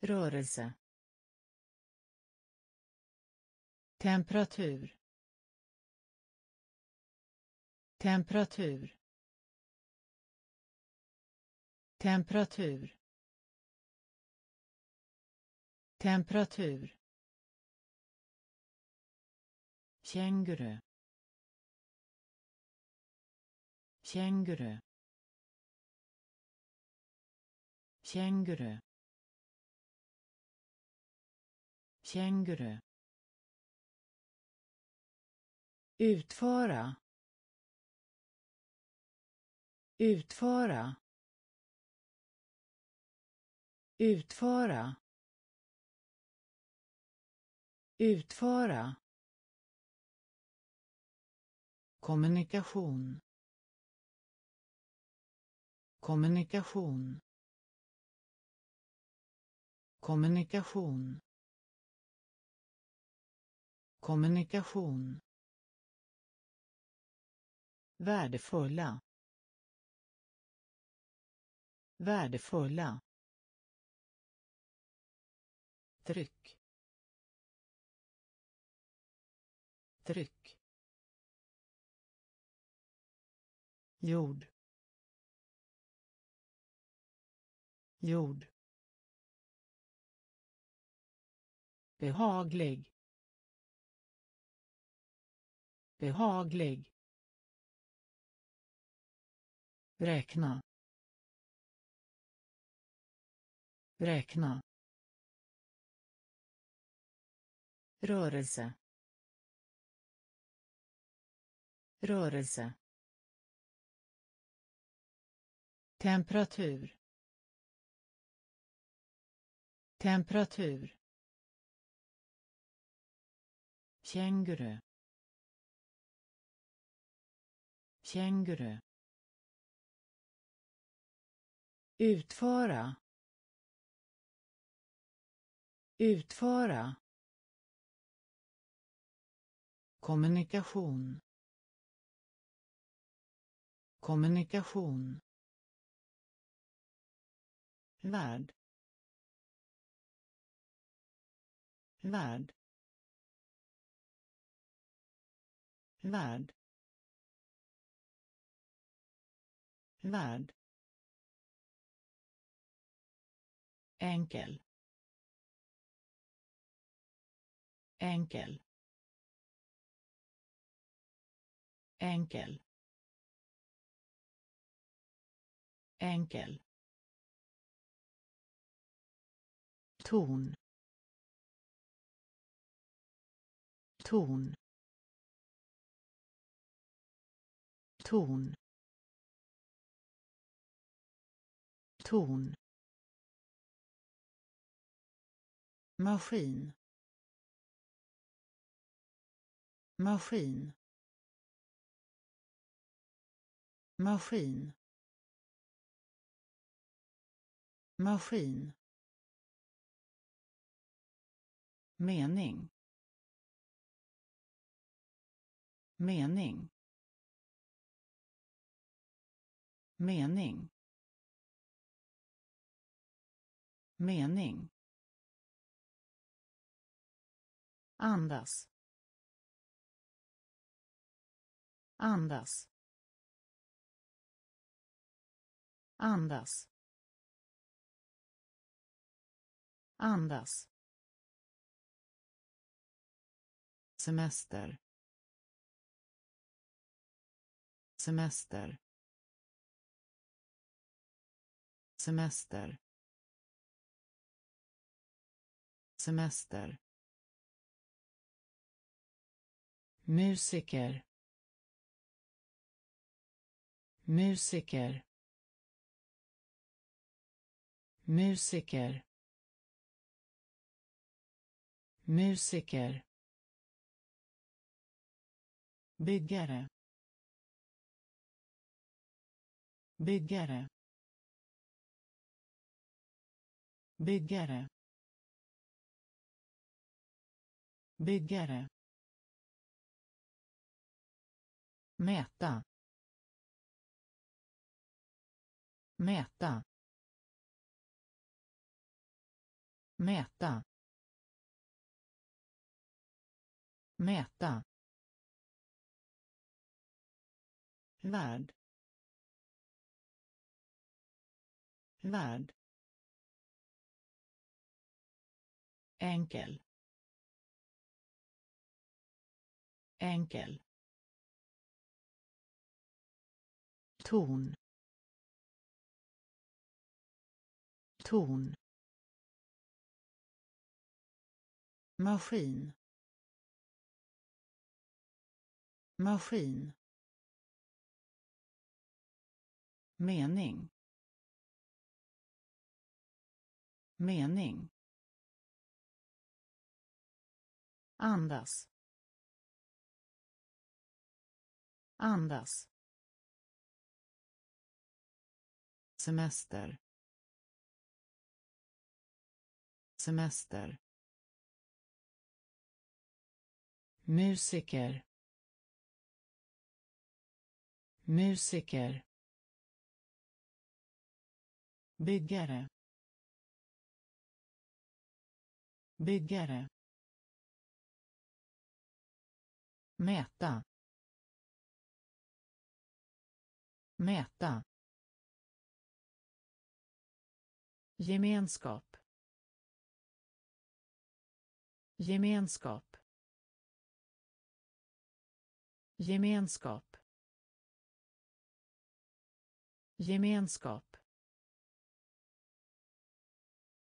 Rörelse. Temperatur. Temperatur. Temperatur. Temperatur. Känguru. Känguru. Känguru. Känguru. Utföra. Utföra. Utföra. Utföra. Kommunikation. Kommunikation kommunikation. Kommunikation. Värdefulla. Värdefulla. Tryck. Tryck. Jord. Jord. Behaglig. Behaglig. Räkna. Räkna. Rörelse. Rörelse. Temperatur. Temperatur. Känguru. Känguru. Utföra. Utföra. Kommunikation. Kommunikation. Värld. Värld. Värld. Värld. Enkel. Enkel. Enkel. Enkel. Ton. Ton. Ton. Ton. Maskin. Maskin. Maskin. Maskin. Mening. Mening. Mening. Mening. Andas. Andas. Andas. Andas. Semester. Semester. Semester. Semester. Musiker. Musiker. Musiker. Musiker. Byggare. Byggare. Byggare. Byggare. Mäta. Mäta. Mäta. Mäta. Värld värld enkel. Enkel. Ton. Ton. Maskin. Maskin. Mening. Mening. Andas. Andas. Semester. Semester. Musiker. Musiker. Byggare. Byggare. Mäta. Mäta. Gemenskap. Gemenskap. Gemenskap. Gemenskap.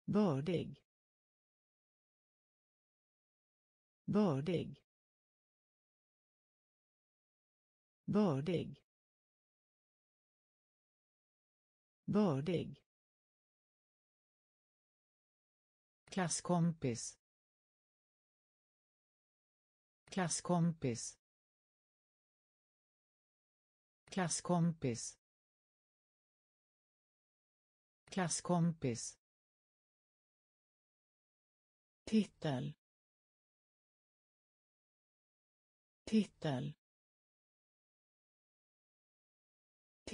Bördig. Bördig. Bördig. Bördig. Klasskompis. Klasskompis. Klasskompis. Klasskompis. Titel. Titel.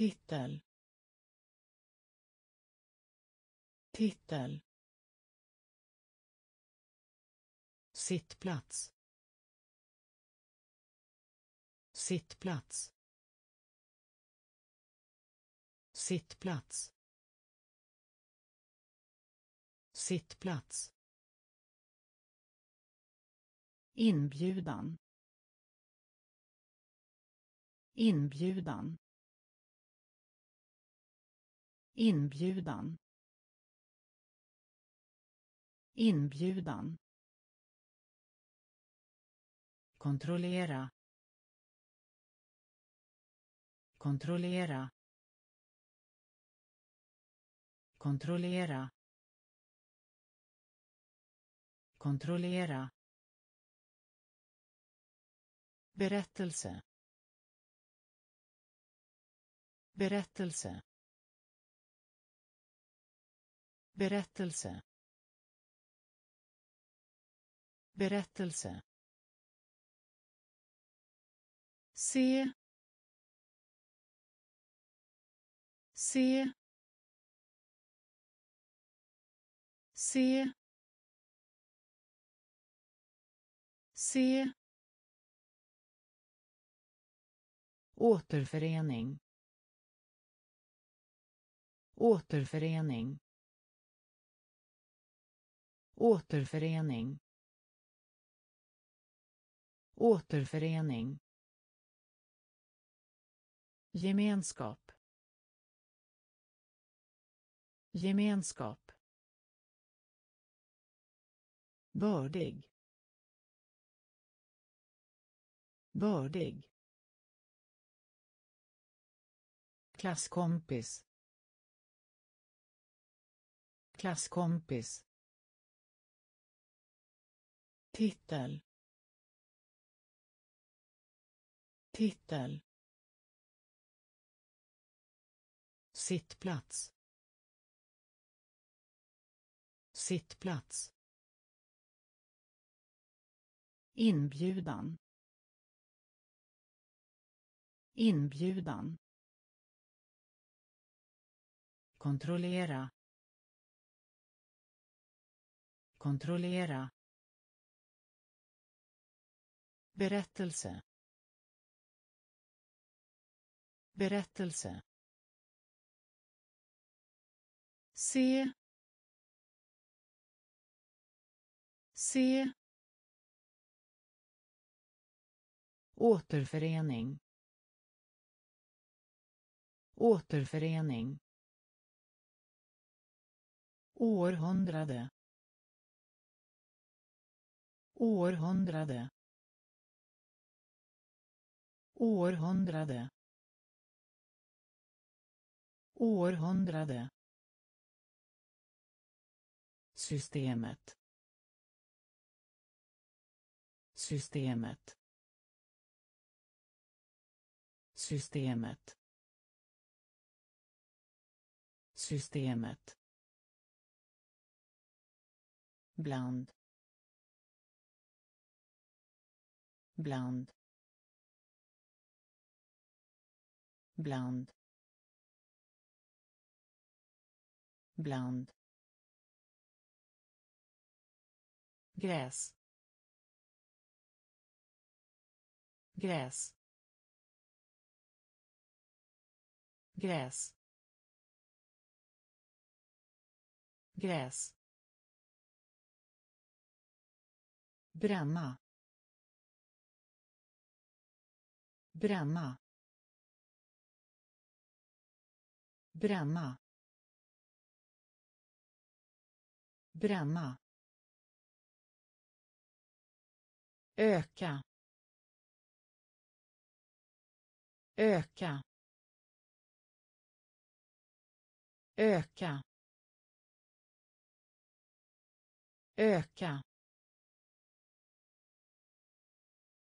Titel. Titel. Sittplats. Sittplats. Sittplats. Sittplats. Inbjudan. Inbjudan inbjudan. Inbjudan. Kontrollera. Kontrollera. Kontrollera. Kontrollera. Berättelse. Berättelse. Berättelse. Berättelse. Se. Se. Se. Se. Återförening. Återförening återförening. Återförening. Gemenskap. Gemenskap. Bördig. Bördig. Klasskompis. Klasskompis titel. Titel. Sittplats. Sittplats. Inbjudan. Inbjudan. Kontrollera. Kontrollera berättelse. Berättelse. Se. Se. Återförening. Återförening. Århundrade. Århundrade århundrade. Århundrade. Systemet. Systemet. Systemet. Systemet. Bland. Bland. Bland. Bland. Gräs. Gräs. Gräs. Gräs. Bränna. Bränna. Bränna. Bränna. Öka. Öka. Öka. Öka.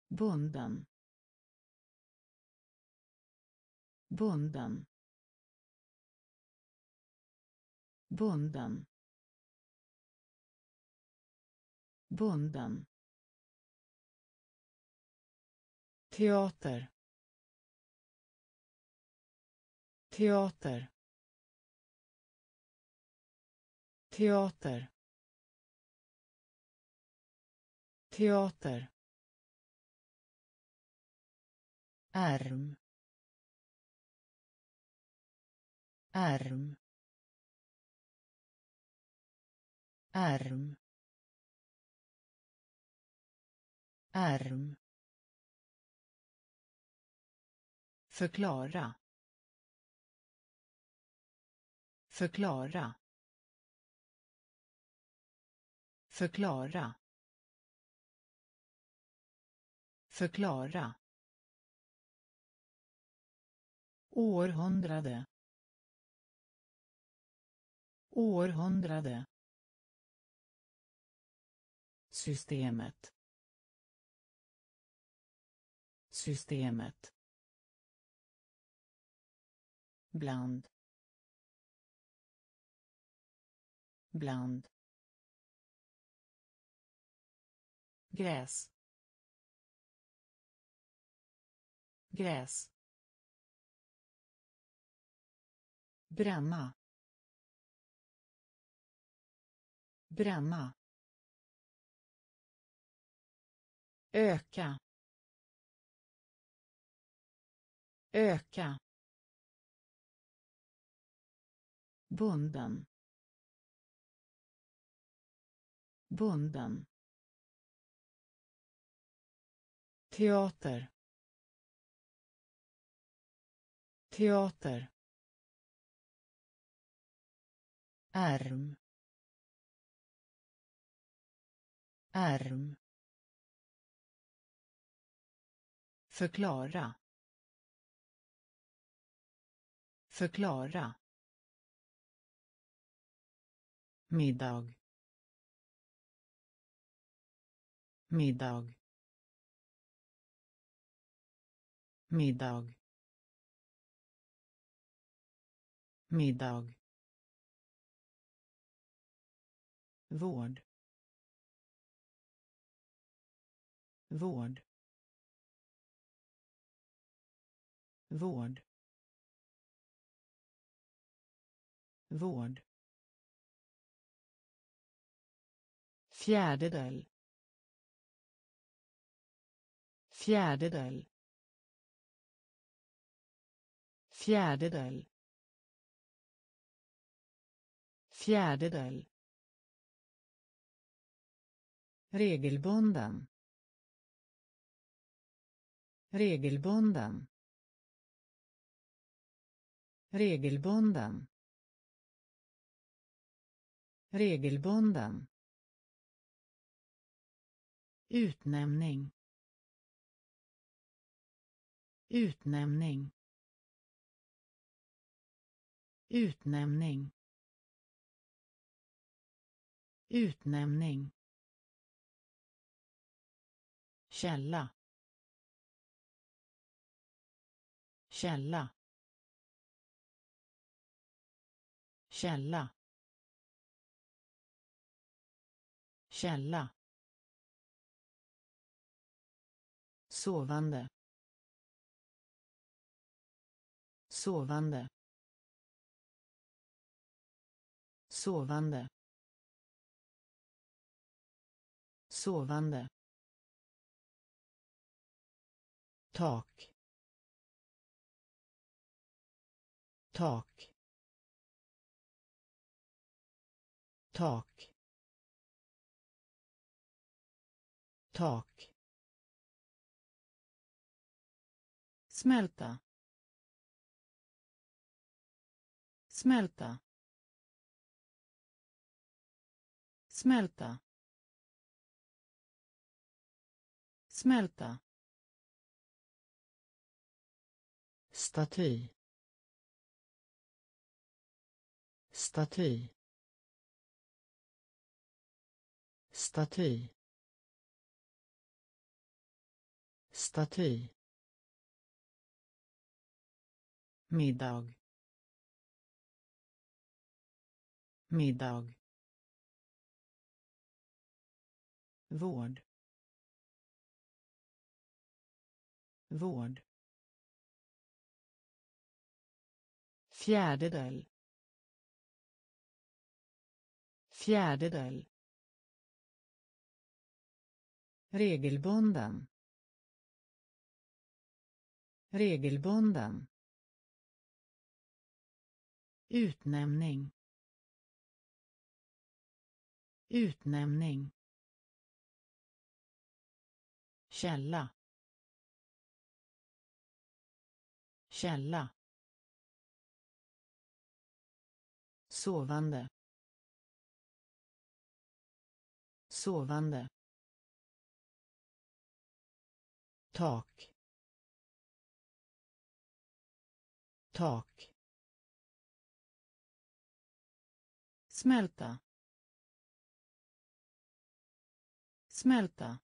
Bunden. Bunden. Bunden bunden teater teater teater teater arm arm Arm. Arm. förklara. Förklara. Förklara. Förklara. Århundrade. Århundrade systemet. Systemet. Bland. Bland. Gräs. Gräs. Bränna. Bränna. Öka. Öka. Bunden. Bunden. Teater. Teater. Arm. Arm. Förklara förklara middag middag middag middag. Vård. Vård. Vård. Vård. Fjärdedel. Fjärdedel. Fjärdedel. Fjärdedel. Regelbunden. Regelbunden regelbunden. Regelbunden. Utnämning. Utnämning. Utnämning. Utnämning. Källa. Källa. Källa. Källa. Sovande. Sovande. Sovande. Sovande. Tak. Tak. Tak. Tak. Smälta. Smälta. Smälta. Smälta. Staty. Staty. Staty. Staty. Middag. Middag. Vård. Vård. Fjärdedel. Fjärdedel regelbunden. Regelbunden. Utnämning. Utnämning. Källa. Källa. Sovande. Sovande. Tak. Tak. Smälta. Smälta.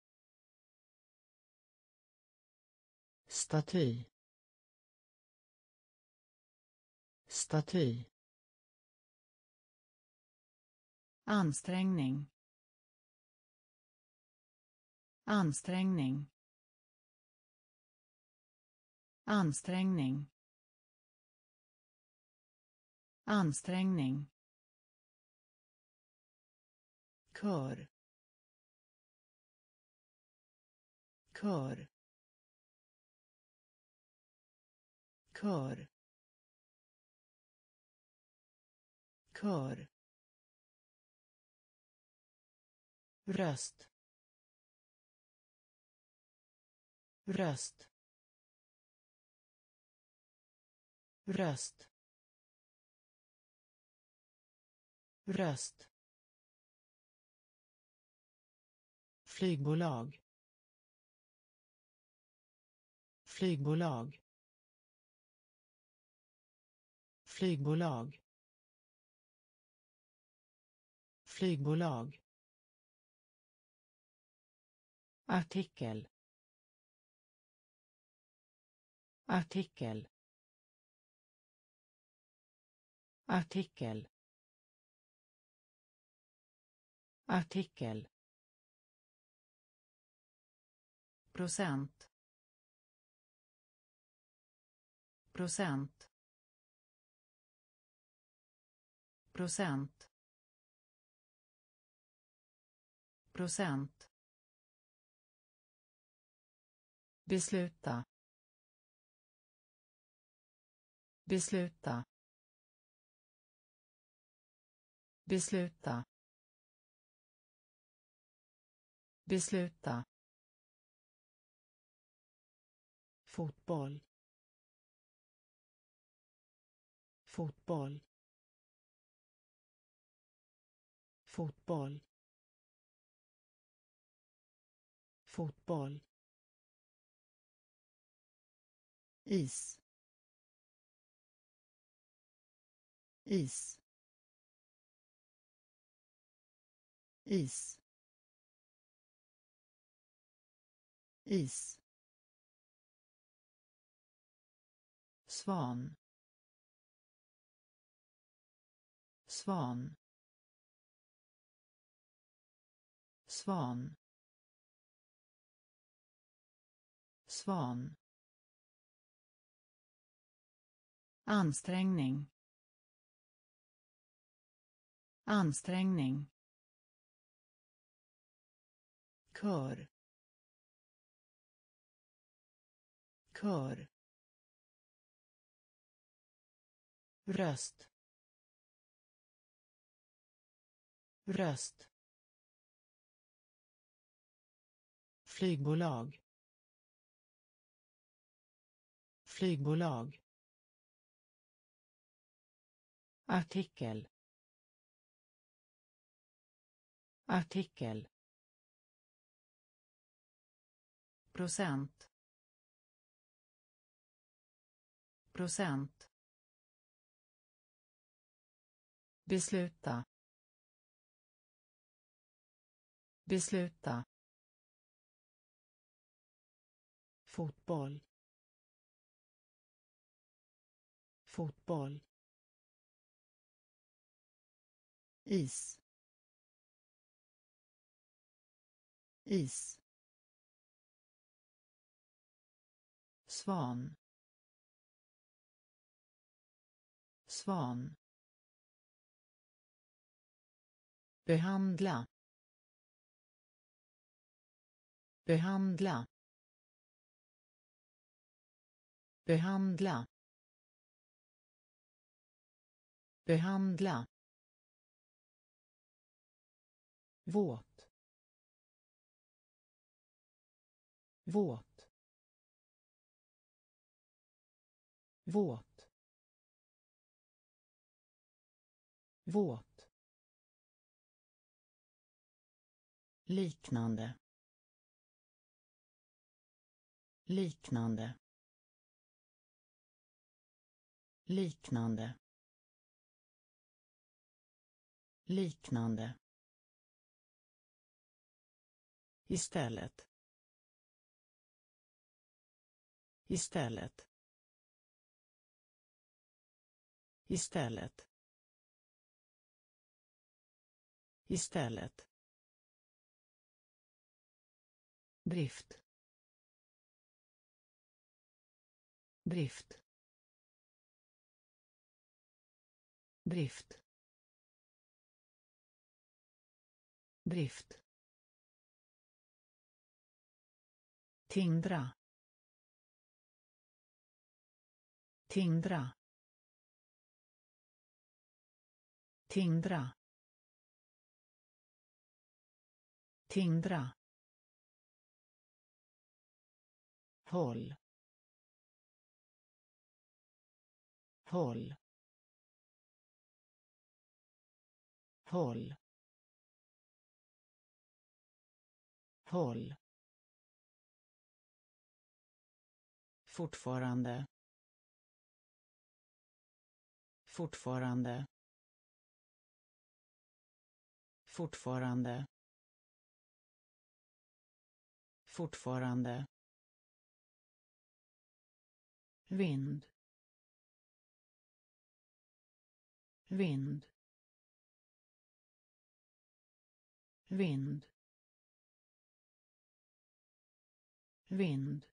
Staty. Staty. Ansträngning. Ansträngning ansträngning. Ansträngning. Kör. Kör. Kör. Kör. Röst. Röst. Röst. Röst. Flygbolag. Flygbolag. Flygbolag. Flygbolag. Artikel. Artikel. Artikel. Artikel. Procent. Procent. Procent. Procent. Besluta. Besluta. Besluta. Besluta. Fotboll. Fotboll. Fotboll. Fotboll. Is. Is. Is. Is. Svan. Svan. Svan. Svan. Ansträngning. Ansträngning. Kör. Kör. Röst. Röst. Flygbolag. Flygbolag. Artikel. Artikel. Procent. procent. besluta. besluta. fotboll. fotboll. is. is. Svan. Svan. Behandla. Behandla. Behandla. Behandla. Våt. Våt. Våt. Våt. Liknande. Liknande. Liknande. Liknande. Istället. Istället. Istället. Istället. Drift. Drift. Drift. Drift. Tindra. Tindra. Tindra. Tindra. håll. Håll. Håll. Håll. Fortfarande. Fortfarande fortfarande. Fortfarande. Vind. Vind. Vind. Vind.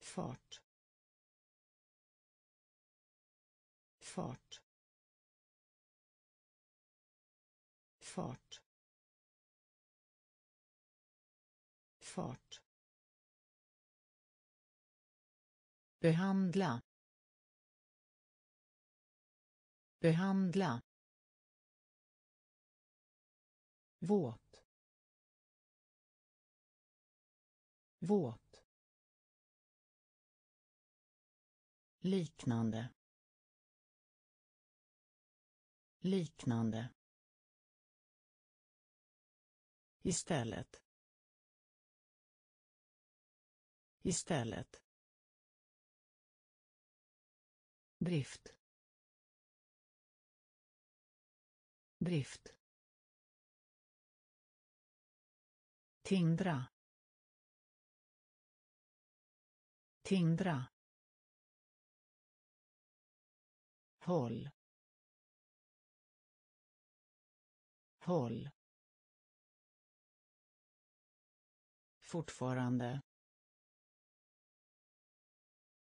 Fart. Behandla. Behandla. Våt. Våt. Liknande. Liknande. Istället. Istället. Drift. Drift. Tindra. Tindra. håll. Håll. Fortfarande.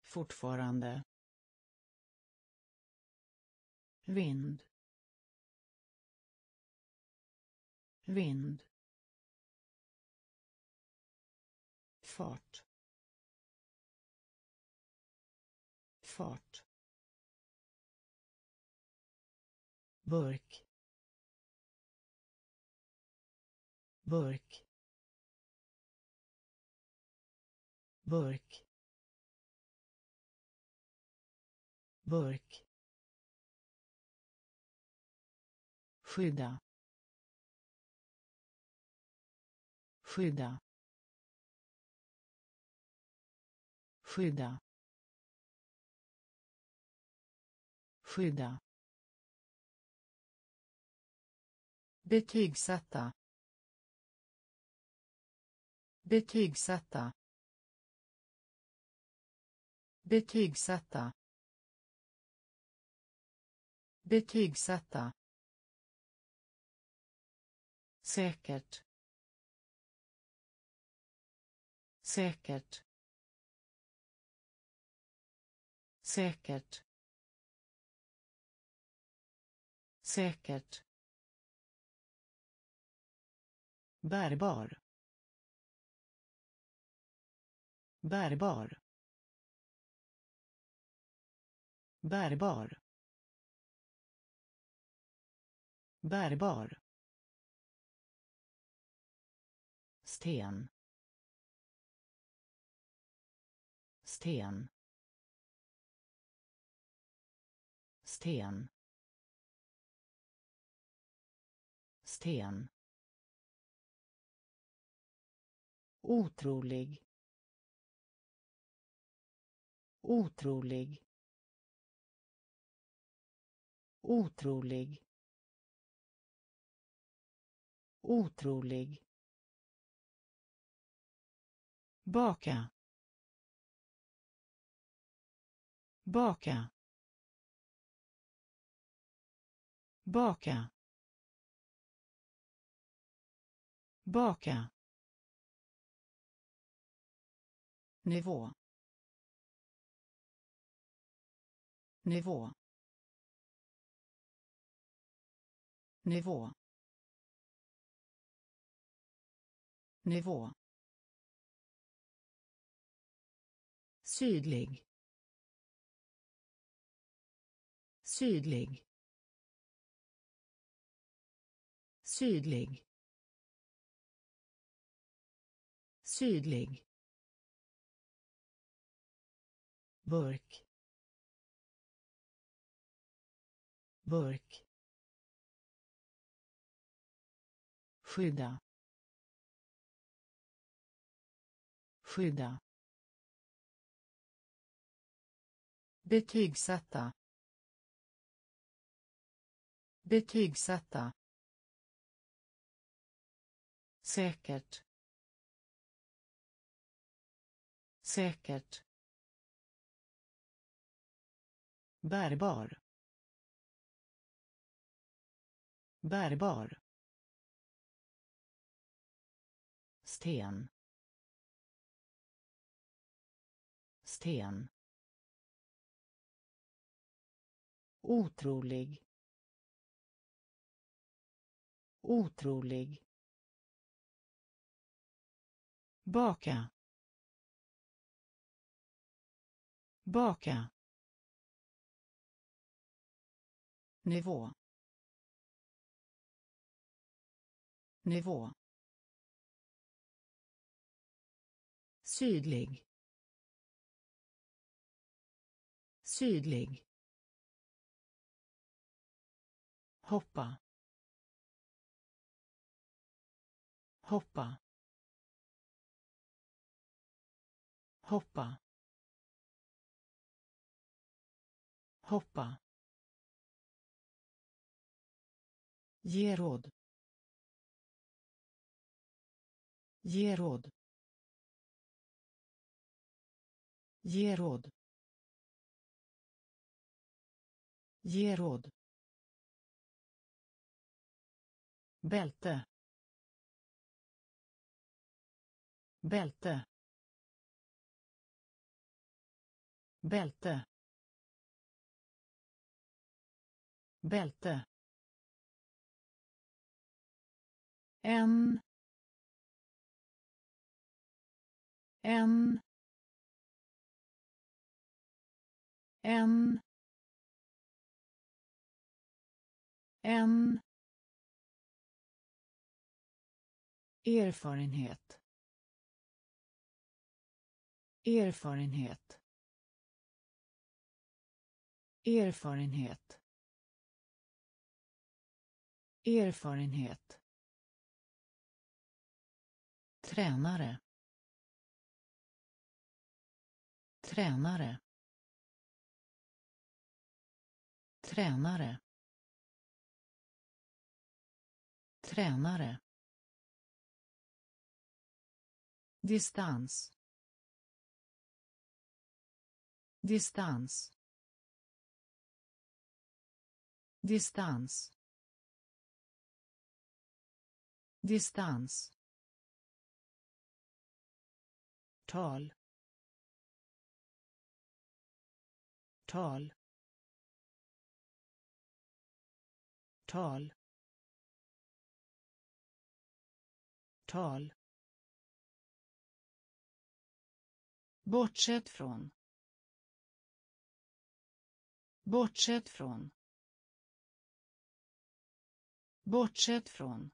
Fortfarande vind. Vind. Fart. Fart. Burk. Burk. Burk. Burk. Skydda skydda skydda skydda. Betygsätta. Betygsätta. Betygsätta. Betygsätta säkert. Säkert. Säkert. Säkert. Bärbar. Bärbar. Bärbar. Bärbar. Sten. Sten. Sten. Sten. Otrolig. Otrolig. Otrolig. Otrolig baka. Baka. Baka. Baka. Nivå. Nivå. Nivå. Nivå. Sydlig. Sydlig. Sydlig. Sydlig. Burk. Burk. Skydda. Skydda. Betygsätta. Betygsätta. Säkert. Säkert. Bärbar. Bärbar. Sten. Sten. Otrolig. Otrolig. Baka. Baka. Nivå. Nivå. Sydlig. Sydlig. Hoppa. Hoppa. Hoppa. Hoppa. Ge råd. Ge råd. Ge råd. Ge råd. Bälte. Bälte. Bälte. Bälte. En. En. En. En. Erfarenhet. Erfarenhet. Erfarenhet. Erfarenhet. Tränare. Tränare. Tränare. Tränare. Distans. Distans. Distans. Distans. Tal. Tal. Tal. Tal Bortsett från. Bortsett från. Bortsett från.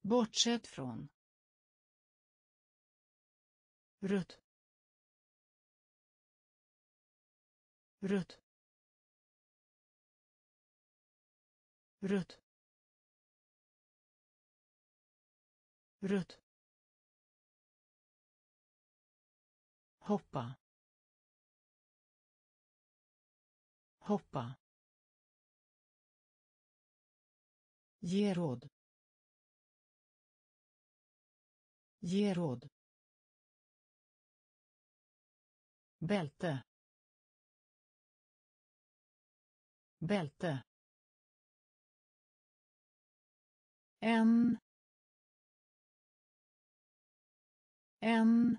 Bortsett från. rött rött rött rött hoppa. Hoppa. Ge råd. Ge råd. Bälte. Bälte. En. En.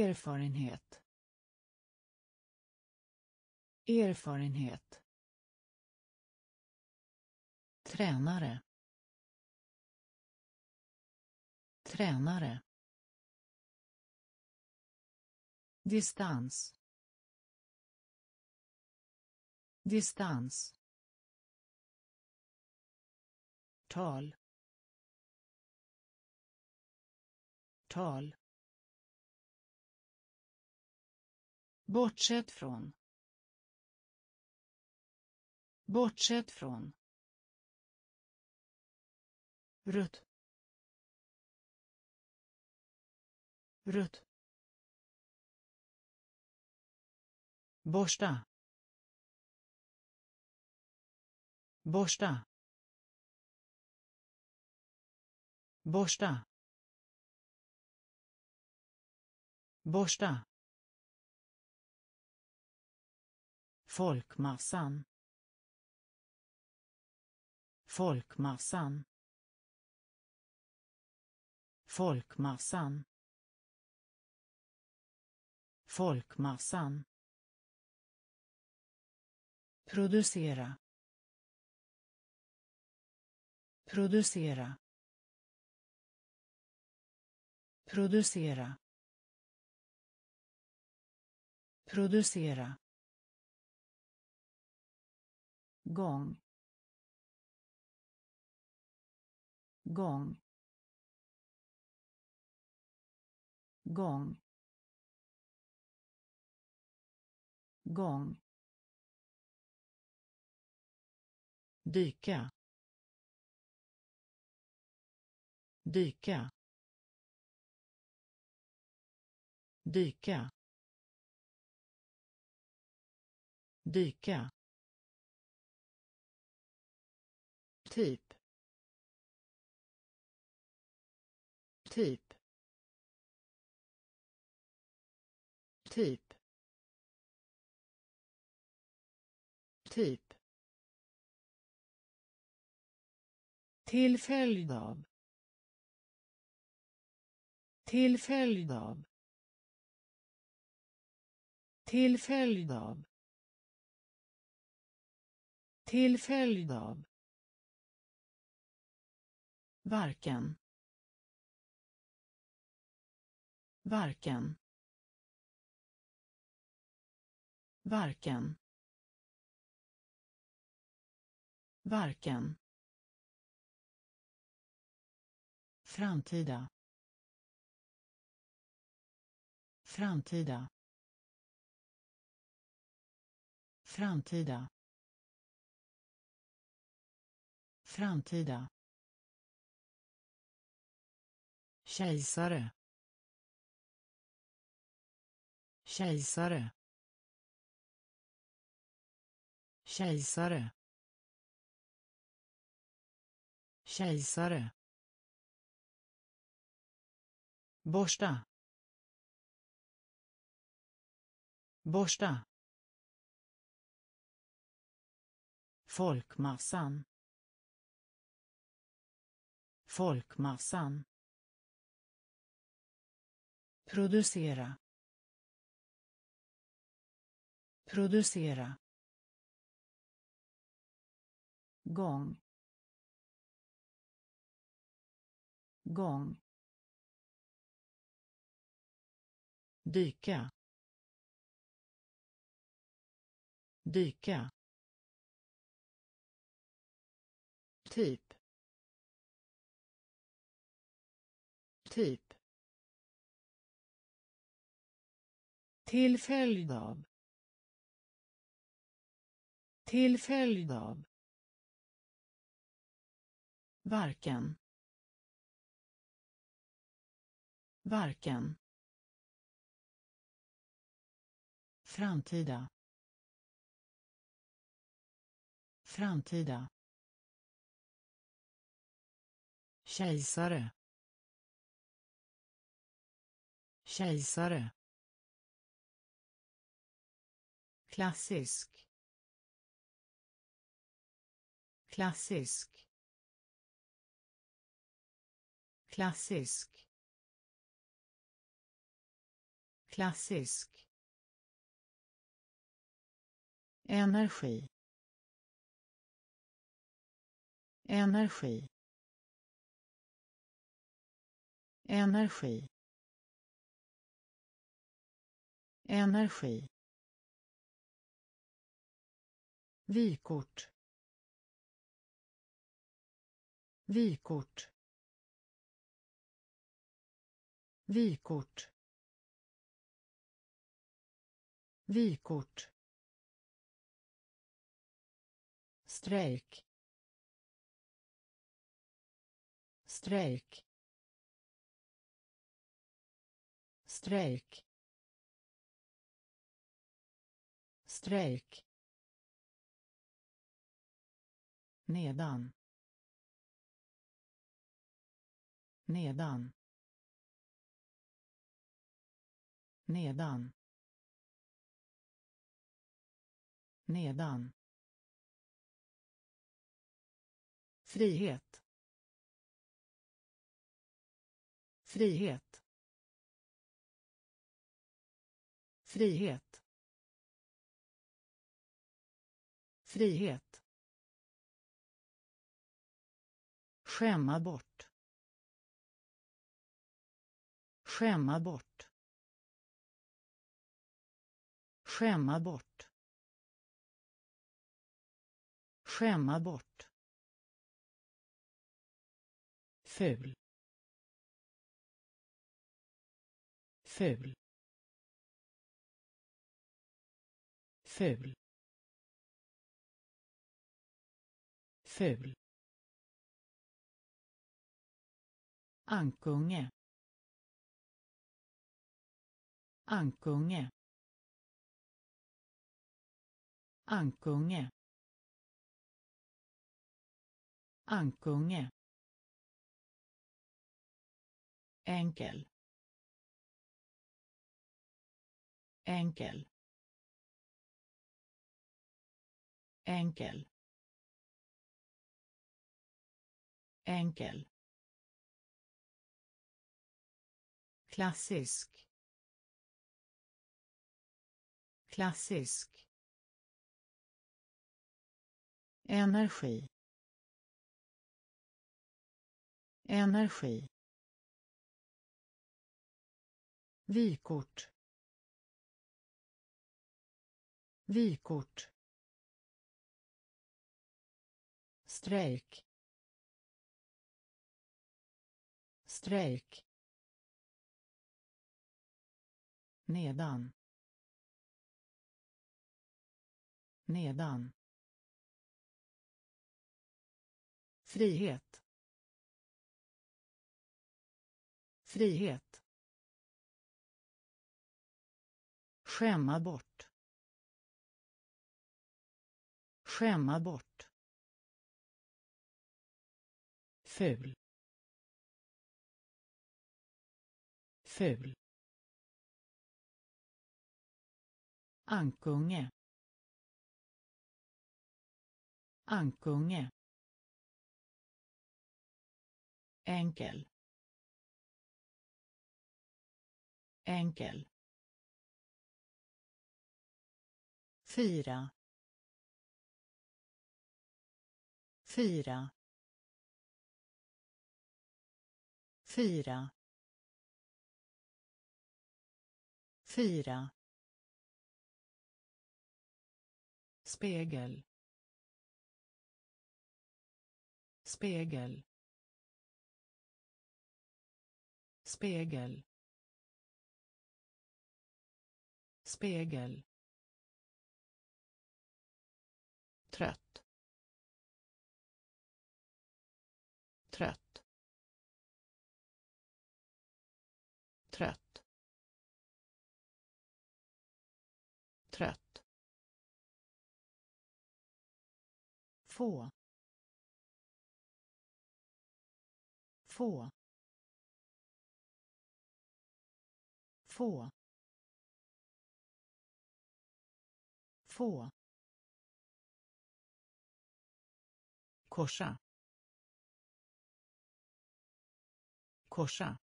Erfarenhet. Erfarenhet. Tränare. Tränare. Distans. Distans. Tal. Tal. Bortsett från. Bortsett från. rött rött Borsta. Borsta. Borsta. Borsta. Folkmassan. Folkmassan. Folkmassan. Folkmassan. Producera. Producera. Producera. Producera. Gång. Gång. Gång. Gång. Dyka. Dyka. Dyka. Dyka. Typ. Typ. Typ. Typ. Till följd av. Till följd av. Till följd av. Till följd av varken. Varken. Varken. Varken. Framtida. Framtida. Framtida. Framtida. Kejsare. Kejsare. Kejsare. Kejsare. Borsta. Borsta. Folkmassan. Folkmassan producera producera gång gång dyka dyka typ typ. Till följd av. Till följd av. Varken. Varken. Framtida. Framtida. Kejsare. Kejsare. Klassisk. Klassisk. Klassisk. Klassisk. Energi. Energi. Energi. Energi. Vykort. Vykort. Vykort. Vykort. Strejk strejk strejk strejk nedan. Nedan. Nedan. Nedan. Frihet. Frihet. Frihet. Frihet. Skämma bort. Skämma bort. Skämma bort. Skämma bort. Ful. Ful. Ful. Ful. Ankunge. Ankunge. Ankunge. Ankunge. Enkel. Enkel. Enkel. Enkel. Klassisk. Klassisk. Energi. Energi. Vykort. Vykort. Strejk. Strejk. Nedan. Nedan. Frihet. Frihet. Skämma bort. Skämma bort. Ful. Ful. Ankunge. Ankunge. Enkel. Enkel. Fyra. Fyra. Fyra. Fyra. Spegel. Spegel. Spegel. Spegel. Få. Få. Få. Få. Korsa. Korsa.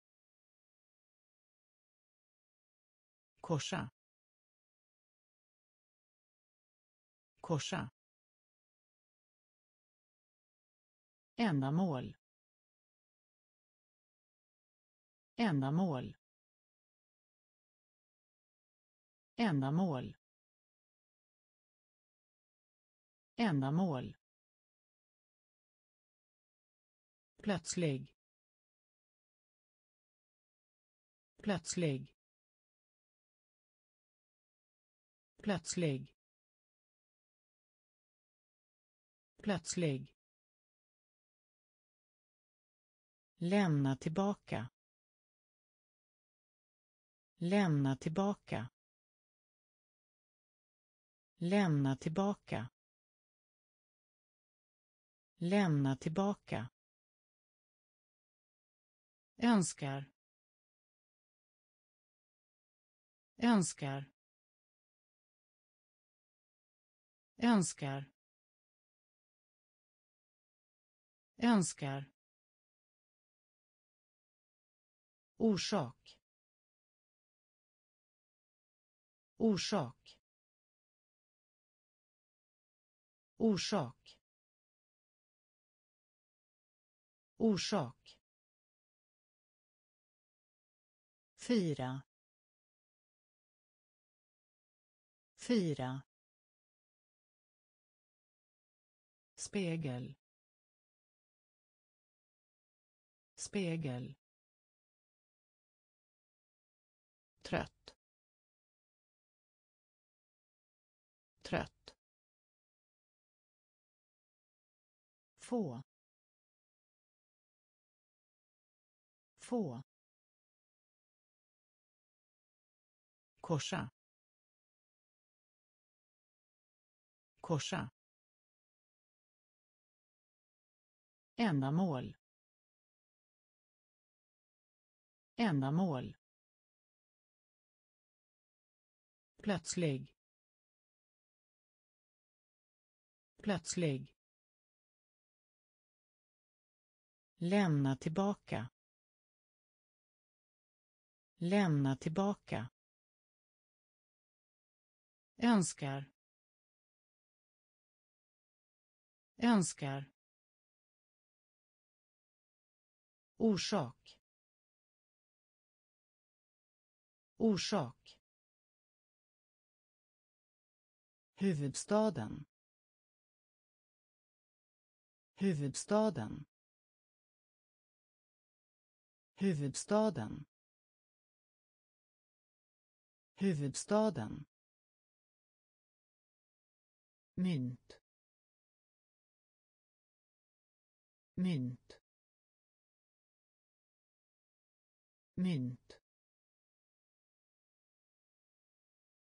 Korsa. Korsa ändamål. Ändamål. Ändamål. Ändamål. Plötslig. Plötslig. Plötslig. Plötslig. Lämna tillbaka. Lämna tillbaka. Lämna tillbaka. Lämna tillbaka. Önskar. Önskar. Önskar. Önskar. Orsak. Orsak. Orsak. Orsak. Fyra. Fyra. Spegel. Spegel få. Få. Korsa. Korsa. Ändamål. Ändamål. Plötslig. Plötslig. Lämna tillbaka. Lämna tillbaka. Önskar. Önskar. Orsak. Orsak. Huvudstaden. Huvudstaden huvudstaden. Huvudstaden. Mynt. Mynt. Mynt.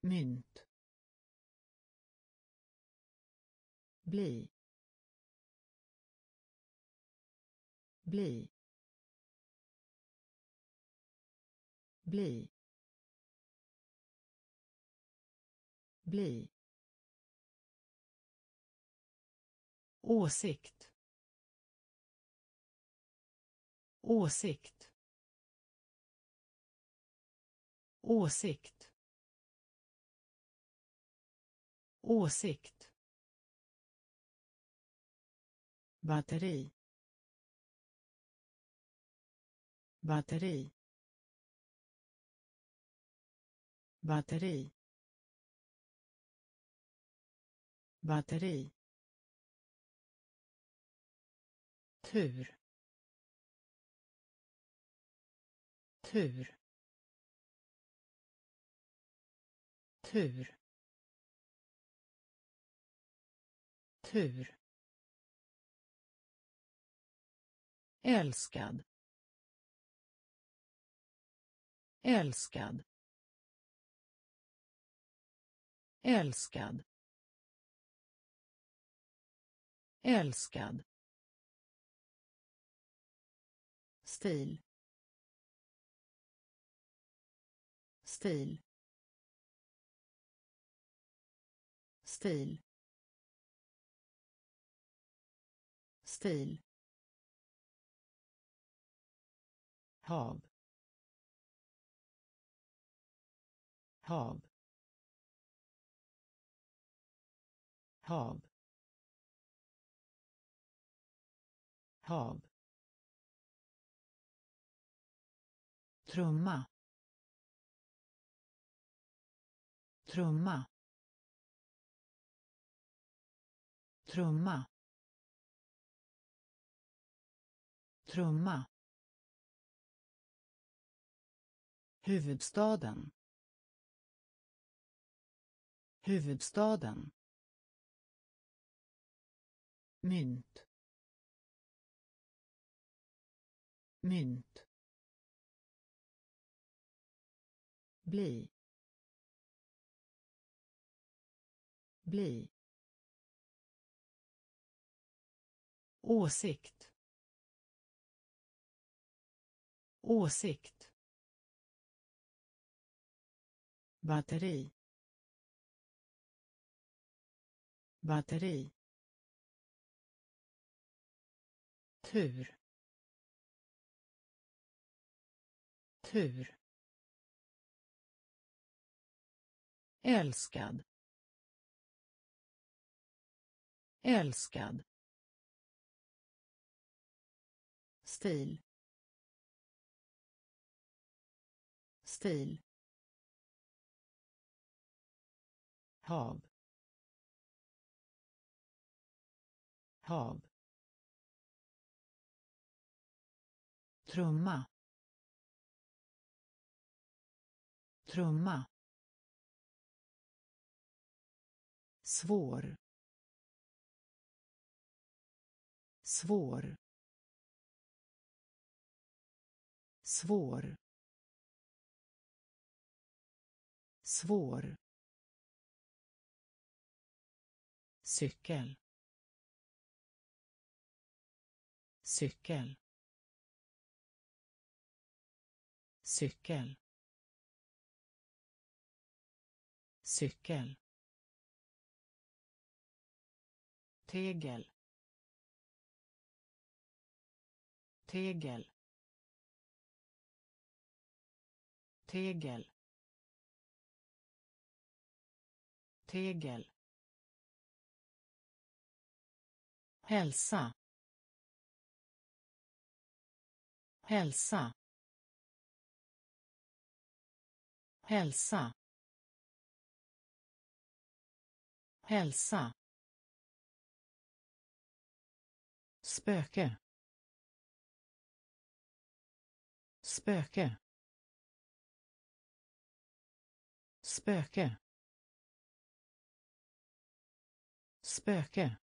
Mynt. Bli. Bli. Bli. Bli. Åsikt. Åsikt. Åsikt. Åsikt. Batteri. Batteri. Batteri batteri tur tur tur tur. Älskad älskad. Älskad. Älskad. Stil. Stil. Stil. Stil. Hav. Hav. Hav. Hav. Trumma. Trumma. Trumma. Trumma. Huvudstaden. Huvudstaden mynt. Mynt. Bli. Bli. Åsikt. Åsikt. Batteri. Batteri. Tur. Tur. Älskad. Älskad. Stil. Stil. Hav. Hav. Trumma. Trumma. Svår. Svår. Svår. Svår. Cykel. Cykel. Cykel. Cykel. Tegel. Tegel. Tegel. Tegel. Hälsa. Hälsa. Hälsa. Hälsa. Spöke. Spöke. Spöke. Spöke.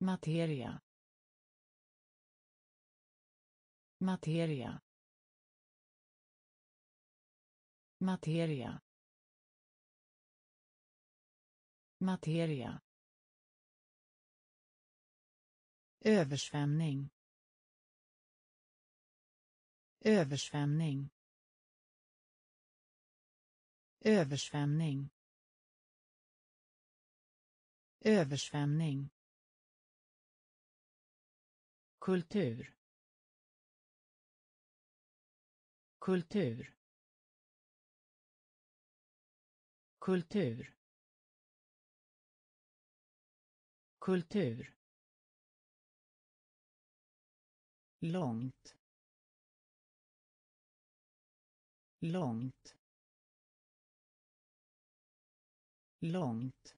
Materia. Materia. Materia. Materia. Översvämning. Översvämning. Översvämning. Översvämning. Kultur. Kultur. Kultur. Kultur. Långt. Långt. Långt.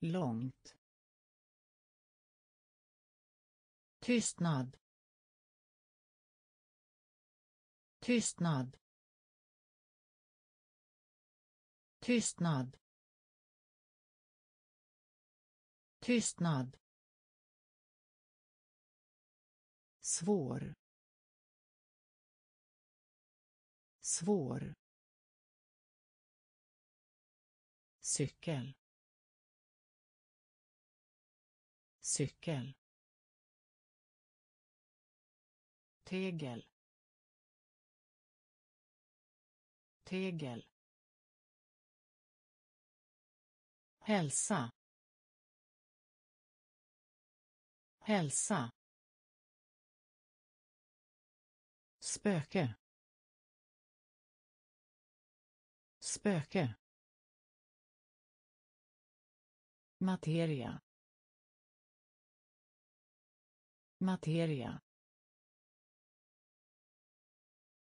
Långt. Tystnad. Tystnad. Tystnad. Tystnad. Svår. Svår. Cykel. Cykel. Tegel. Tegel. Hälsa. Hälsa. Spöke. Spöke. Materia. Materia.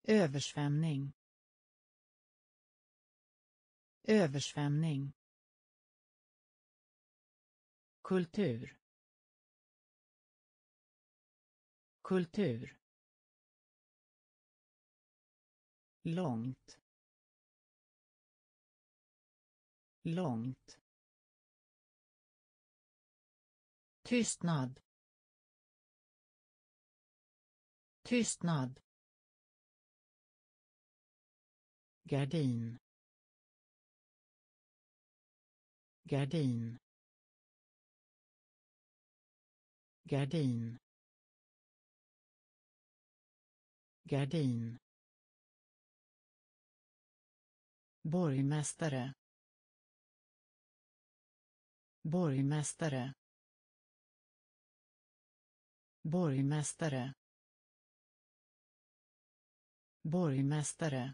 Översvämning. Översvämning kultur. Kultur. Långt. Långt. Tystnad. Tystnad. Gardin. Gardin. Gardin. Gardin. Borgmästare. Borgmästare. Borgmästare. Borgmästare.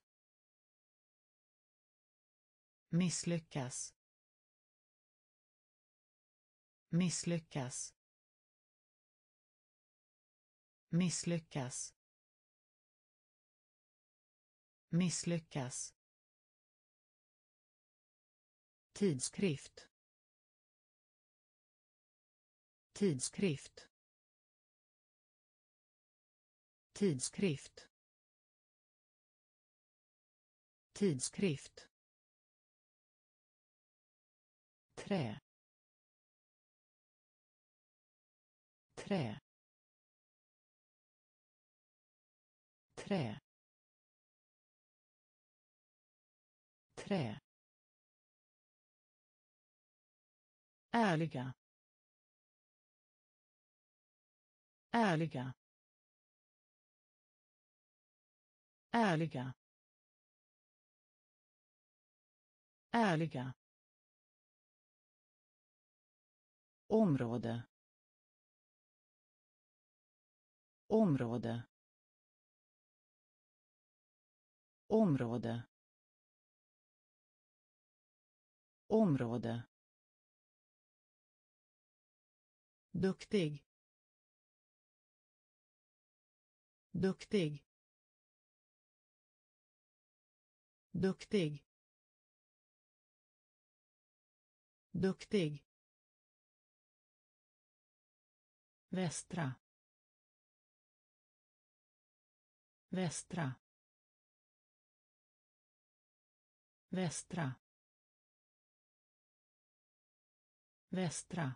Misslyckas. Misslyckas misslyckas. Misslyckas. Tidskrift. Tidskrift. Tidskrift. Tidskrift. Trä. Trä. Trä trä ärliga. Ärliga. Ärliga. Ärliga. Område. Område. Område. Område. Duktig. Duktig. Duktig. Duktig. Västra. Västra. Västra. Västra.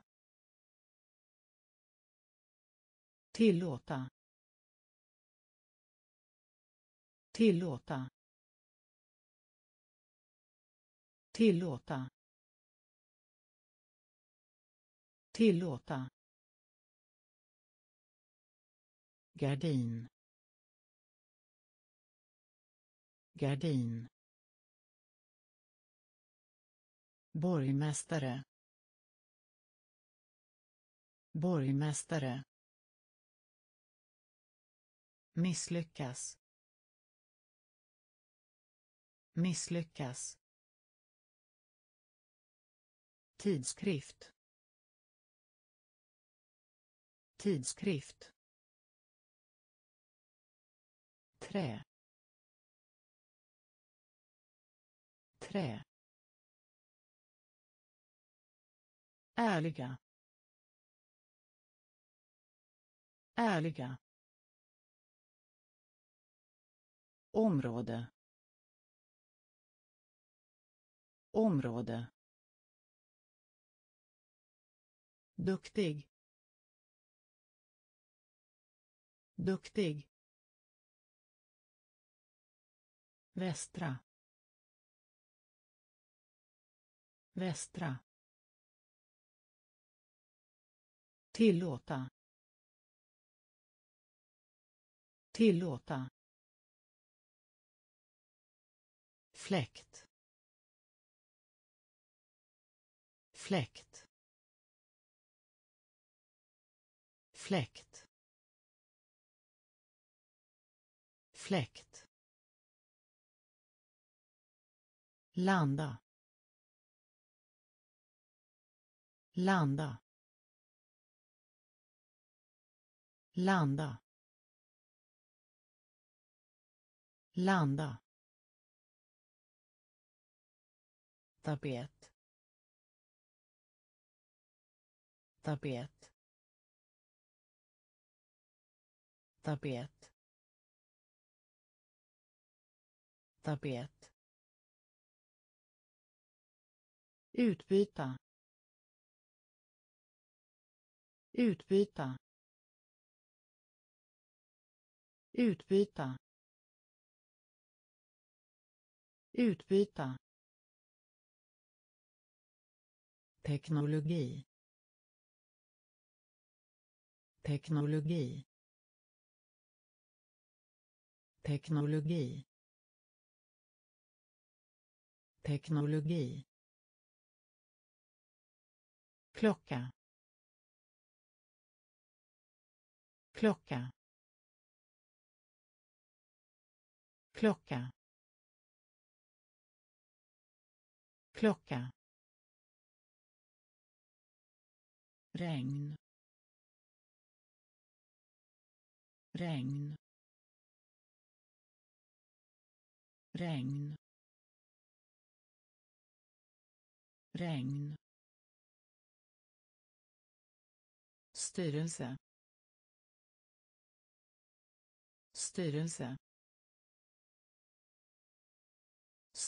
Tillåta. Tillåta. Tillåta. Tillåta. Gardin. Gardin. Borgmästare borgmästare misslyckas misslyckas tidskrift tidskrift trä trä. Ärliga. Ärliga. Område. Område. Duktig. Duktig. Västra. Västra. Tillåta. Tillåta. Fläkt. Fläkt. Fläkt. Fläkt. Landa. Landa. Landa. Landa. Tapet. Tapet. Tapet. Tapet. Utbyta. Utbyta. Utbyta. Utbyta. Teknologi. Teknologi. Teknologi. Teknologi. Klocka. Klocka. Klocka. Klocka. Regn. Regn. Regn. Regn. Styrelse. Styrelse.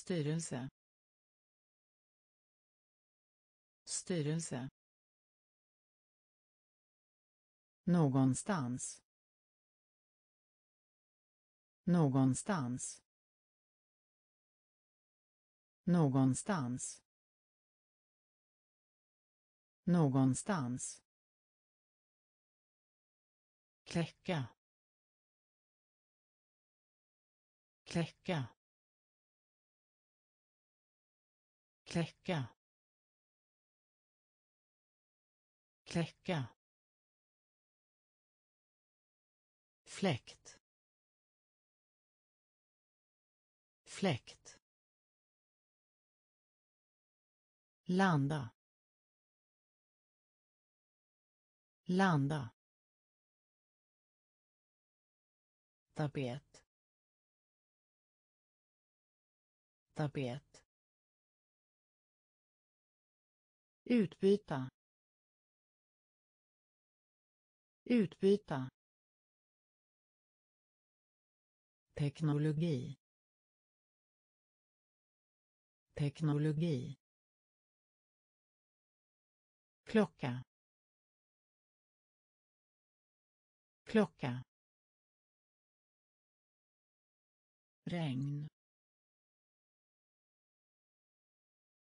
Styrelse. Styrelse. Någonstans. Någonstans. Någonstans. Någonstans. Kläcka. Kläcka. Kläcka. Kläcka. Fläkt. Fläkt. Landa. Landa. Tapet. Tapet. Utbyta. Utbyta. Teknologi. Teknologi. Klocka. Klocka. Regn.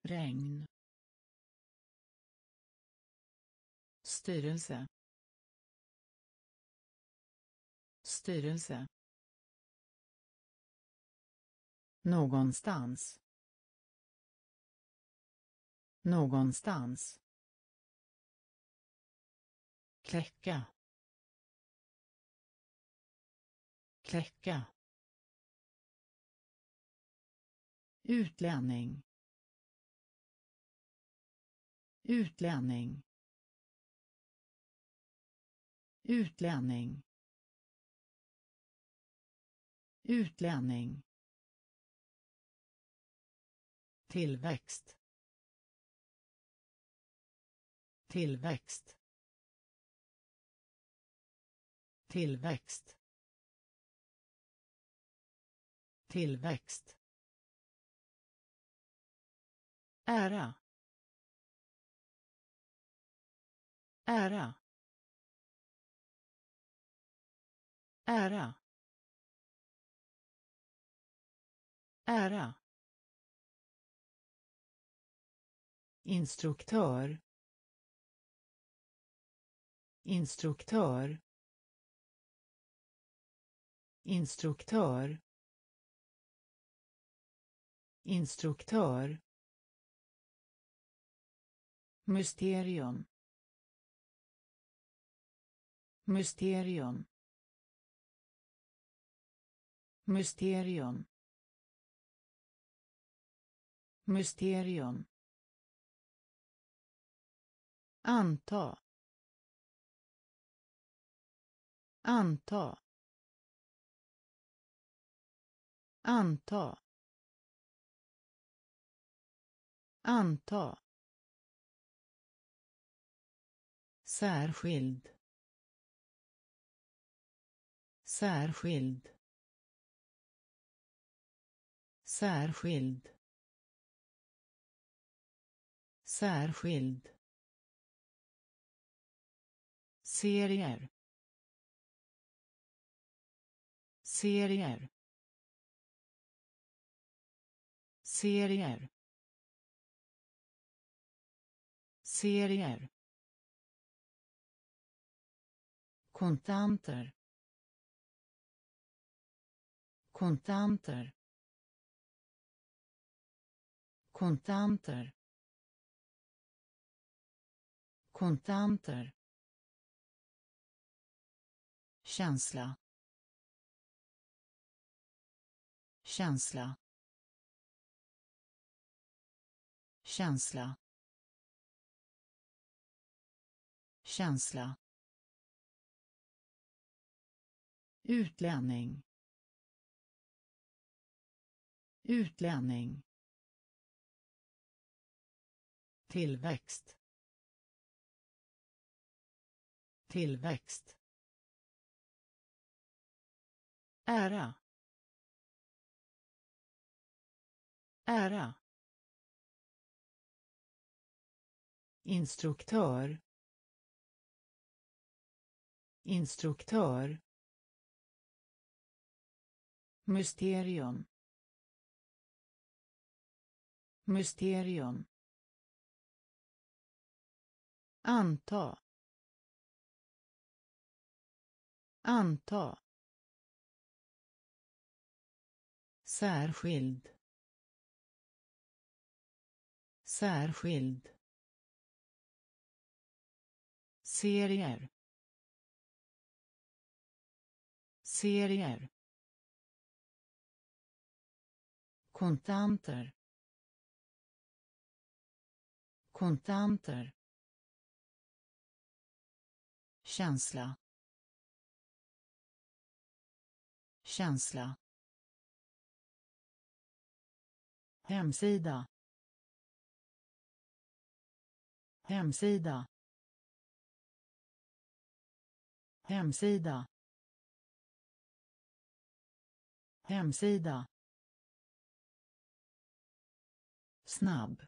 Regn. Styrelse. Styrelse. Någonstans. Någonstans. Kläcka. Kläcka. Utlänning. Utlänning utlänning. Utlänning. Tillväxt. Tillväxt. Tillväxt. Tillväxt. Ära. Ära. Ära. Ära. Instruktör. Instruktör. Instruktör. Instruktör. Mysterium. Mysterium mysterium. Mysterium. Anta. Anta. Anta. Anta. Särskild. Särskild särskild. Särskild. Serier. Serier. Serier. Serier. Kontanter. Kontanter kontanter. Kontanter. Känsla. Känsla. Känsla. Känsla. Utlänning. Utlänning tillväxt. Tillväxt. Ära. Ära. Instruktör. Instruktör. Mysterium. Mysterium anta anta särskild särskild serier serier kontanter kontanter känsla. Känsla. Hemsida. Hemsida. Hemsida. Hemsida. Snabb.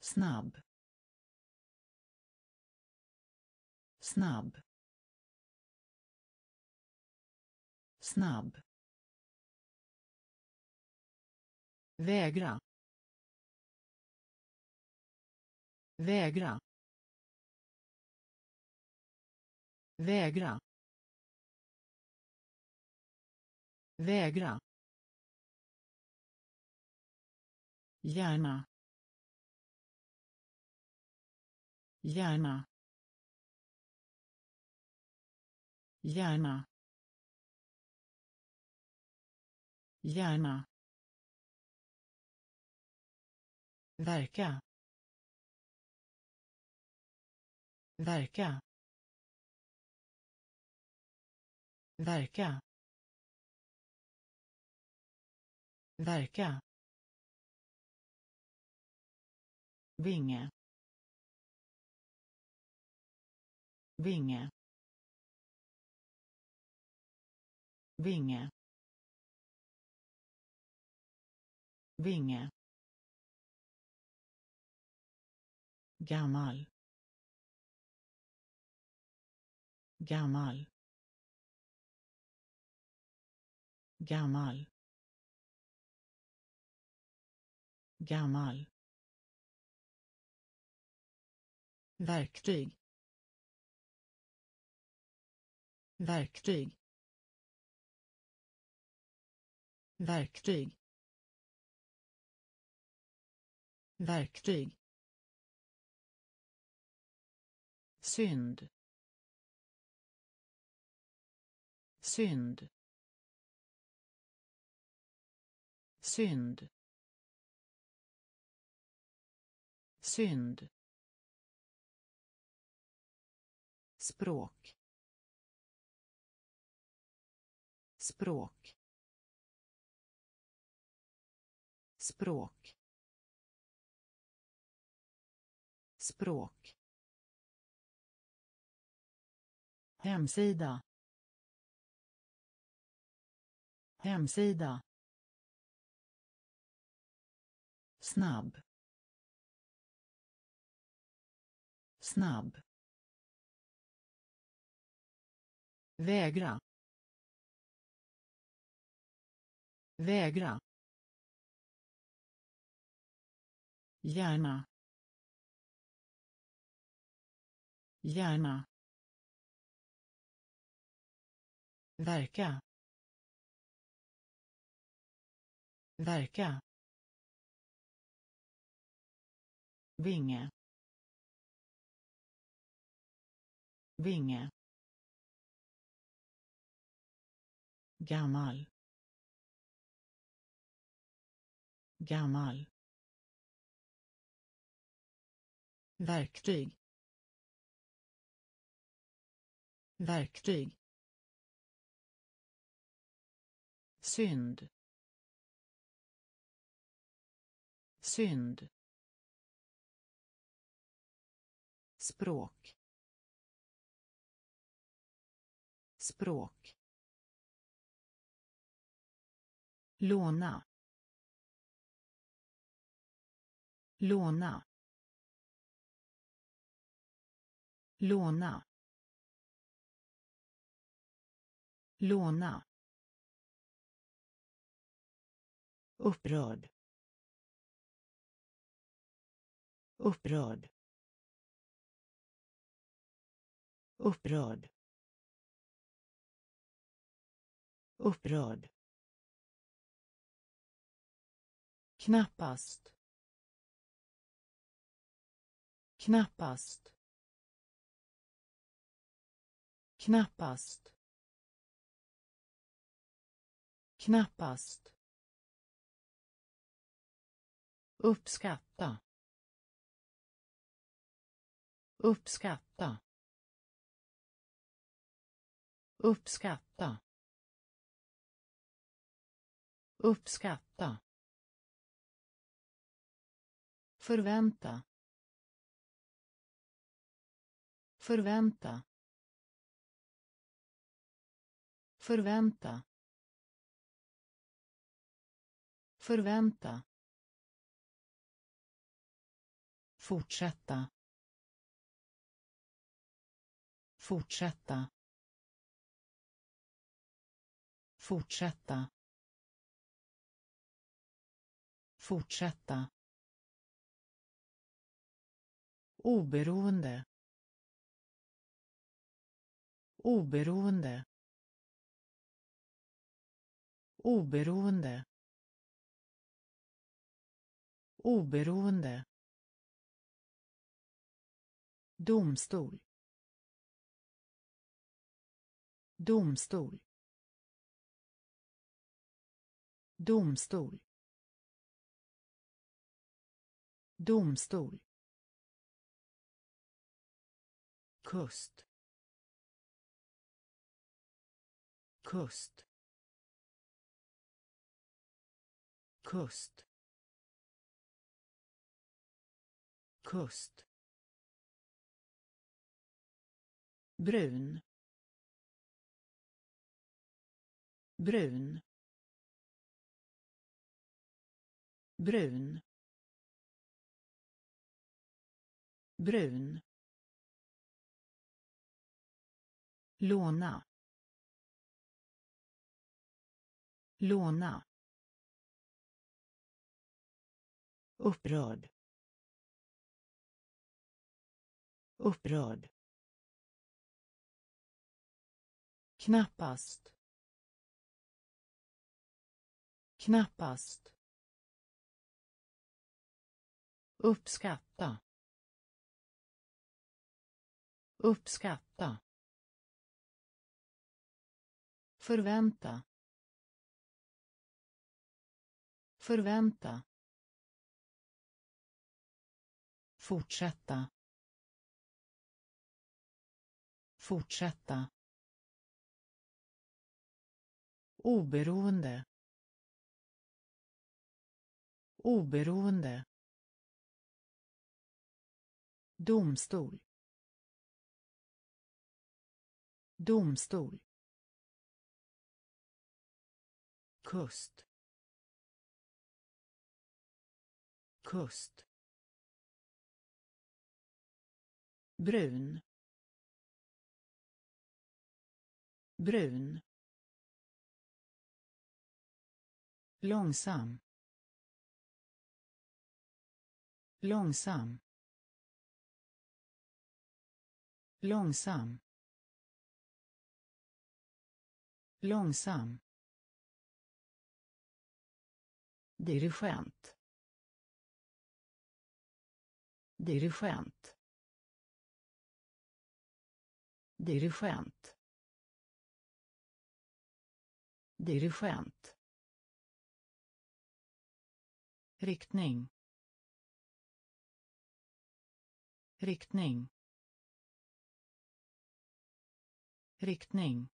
Snabb. Snabb. Snabb. Vägra. Vägra. Vägra. Vägra. Gärna. Gärna. Hjärna. Hjärna. Verka. Verka. Verka. Verka. Vinge. Vinge. Vinge. Vinge. gammal. Gammal. Gammal. Gammal. Verktyg. Verktyg. Verktyg. Verktyg. Synd. Synd. Synd. Synd. Språk. Språk. Språk. Språk. Hemsida. Hemsida. Snabb. Snabb. Vägra. Vägra. Hjärna. Hjärna. verka. Verka. Vinge. Vinge. Gammal. Gammal. Verktyg. Verktyg. Synd. Synd. Språk. Språk. Låna. Låna. Låna. Låna. Upprörd. Upprörd. Upprörd. Upprörd. Knappast. Knappast. Knappast. Knappast. Uppskatta. Uppskatta. Uppskatta. Uppskatta. Förvänta. Förvänta. Förvänta. Förvänta. Fortsätta. Fortsätta. Fortsätta. Fortsätta. Oberoende. Oberoende oberoende. Oberoende. Domstol. Domstol. Domstol. Domstol. Kust. Kust. Kust. Kust. Brun. Brun. Brun. Brun. Låna. Låna. Upprörd. Upprörd. Knappast. Knappast. Uppskatta. Uppskatta. Förvänta. Förvänta. Fortsätta. Fortsätta. Oberoende. Oberoende. Domstol. Domstol. Kust. Kust. Brun. Brun. Långsam. Långsam. Långsam. Långsam. Dirigent. Dirigent dirigent dirigent riktning. Riktning. Riktning.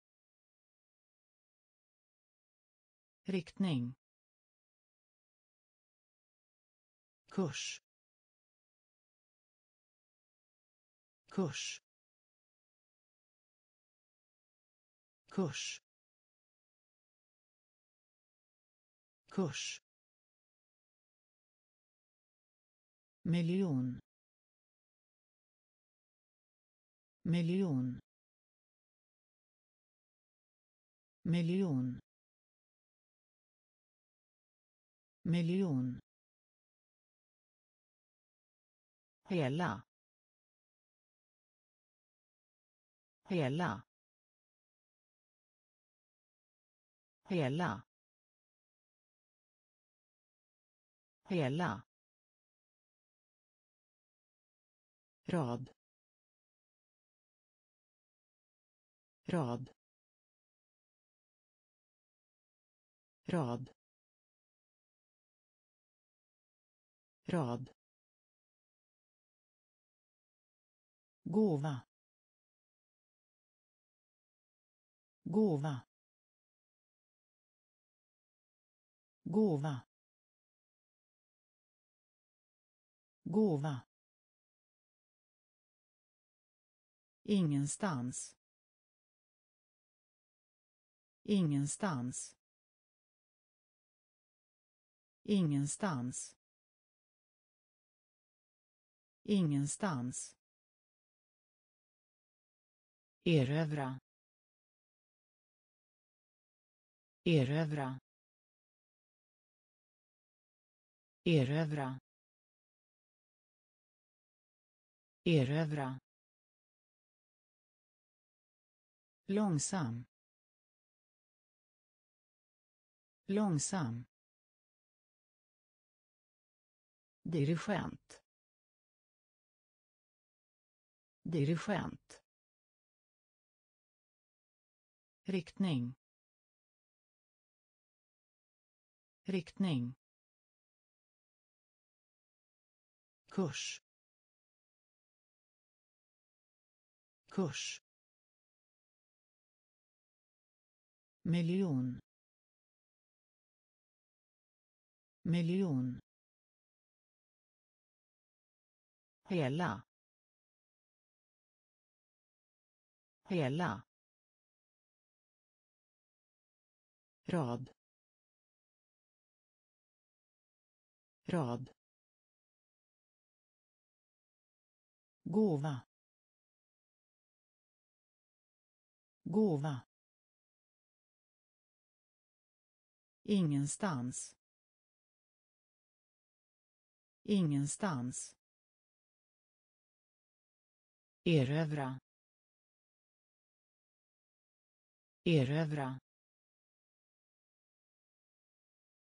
Riktning. Kurs. Kurs. Kurs. Kurs. Miljon. Miljon. Miljon. Miljon. Hela. Hela. Hela. Hela. Rad. Rad. Rad. Rad. Gåva. Gåva. Gåva. Gåva. Ingenstans. Ingenstans. Ingenstans. Ingenstans. Erövra. Erövra. Erövra erövra långsam långsam dirigent dirigent riktning riktning. Kurs. Kurs. Miljon. Miljon. Hela. Hela. Rad. Rad. Gåva. Gåva. Ingenstans. Ingenstans. Erövra. Erövra.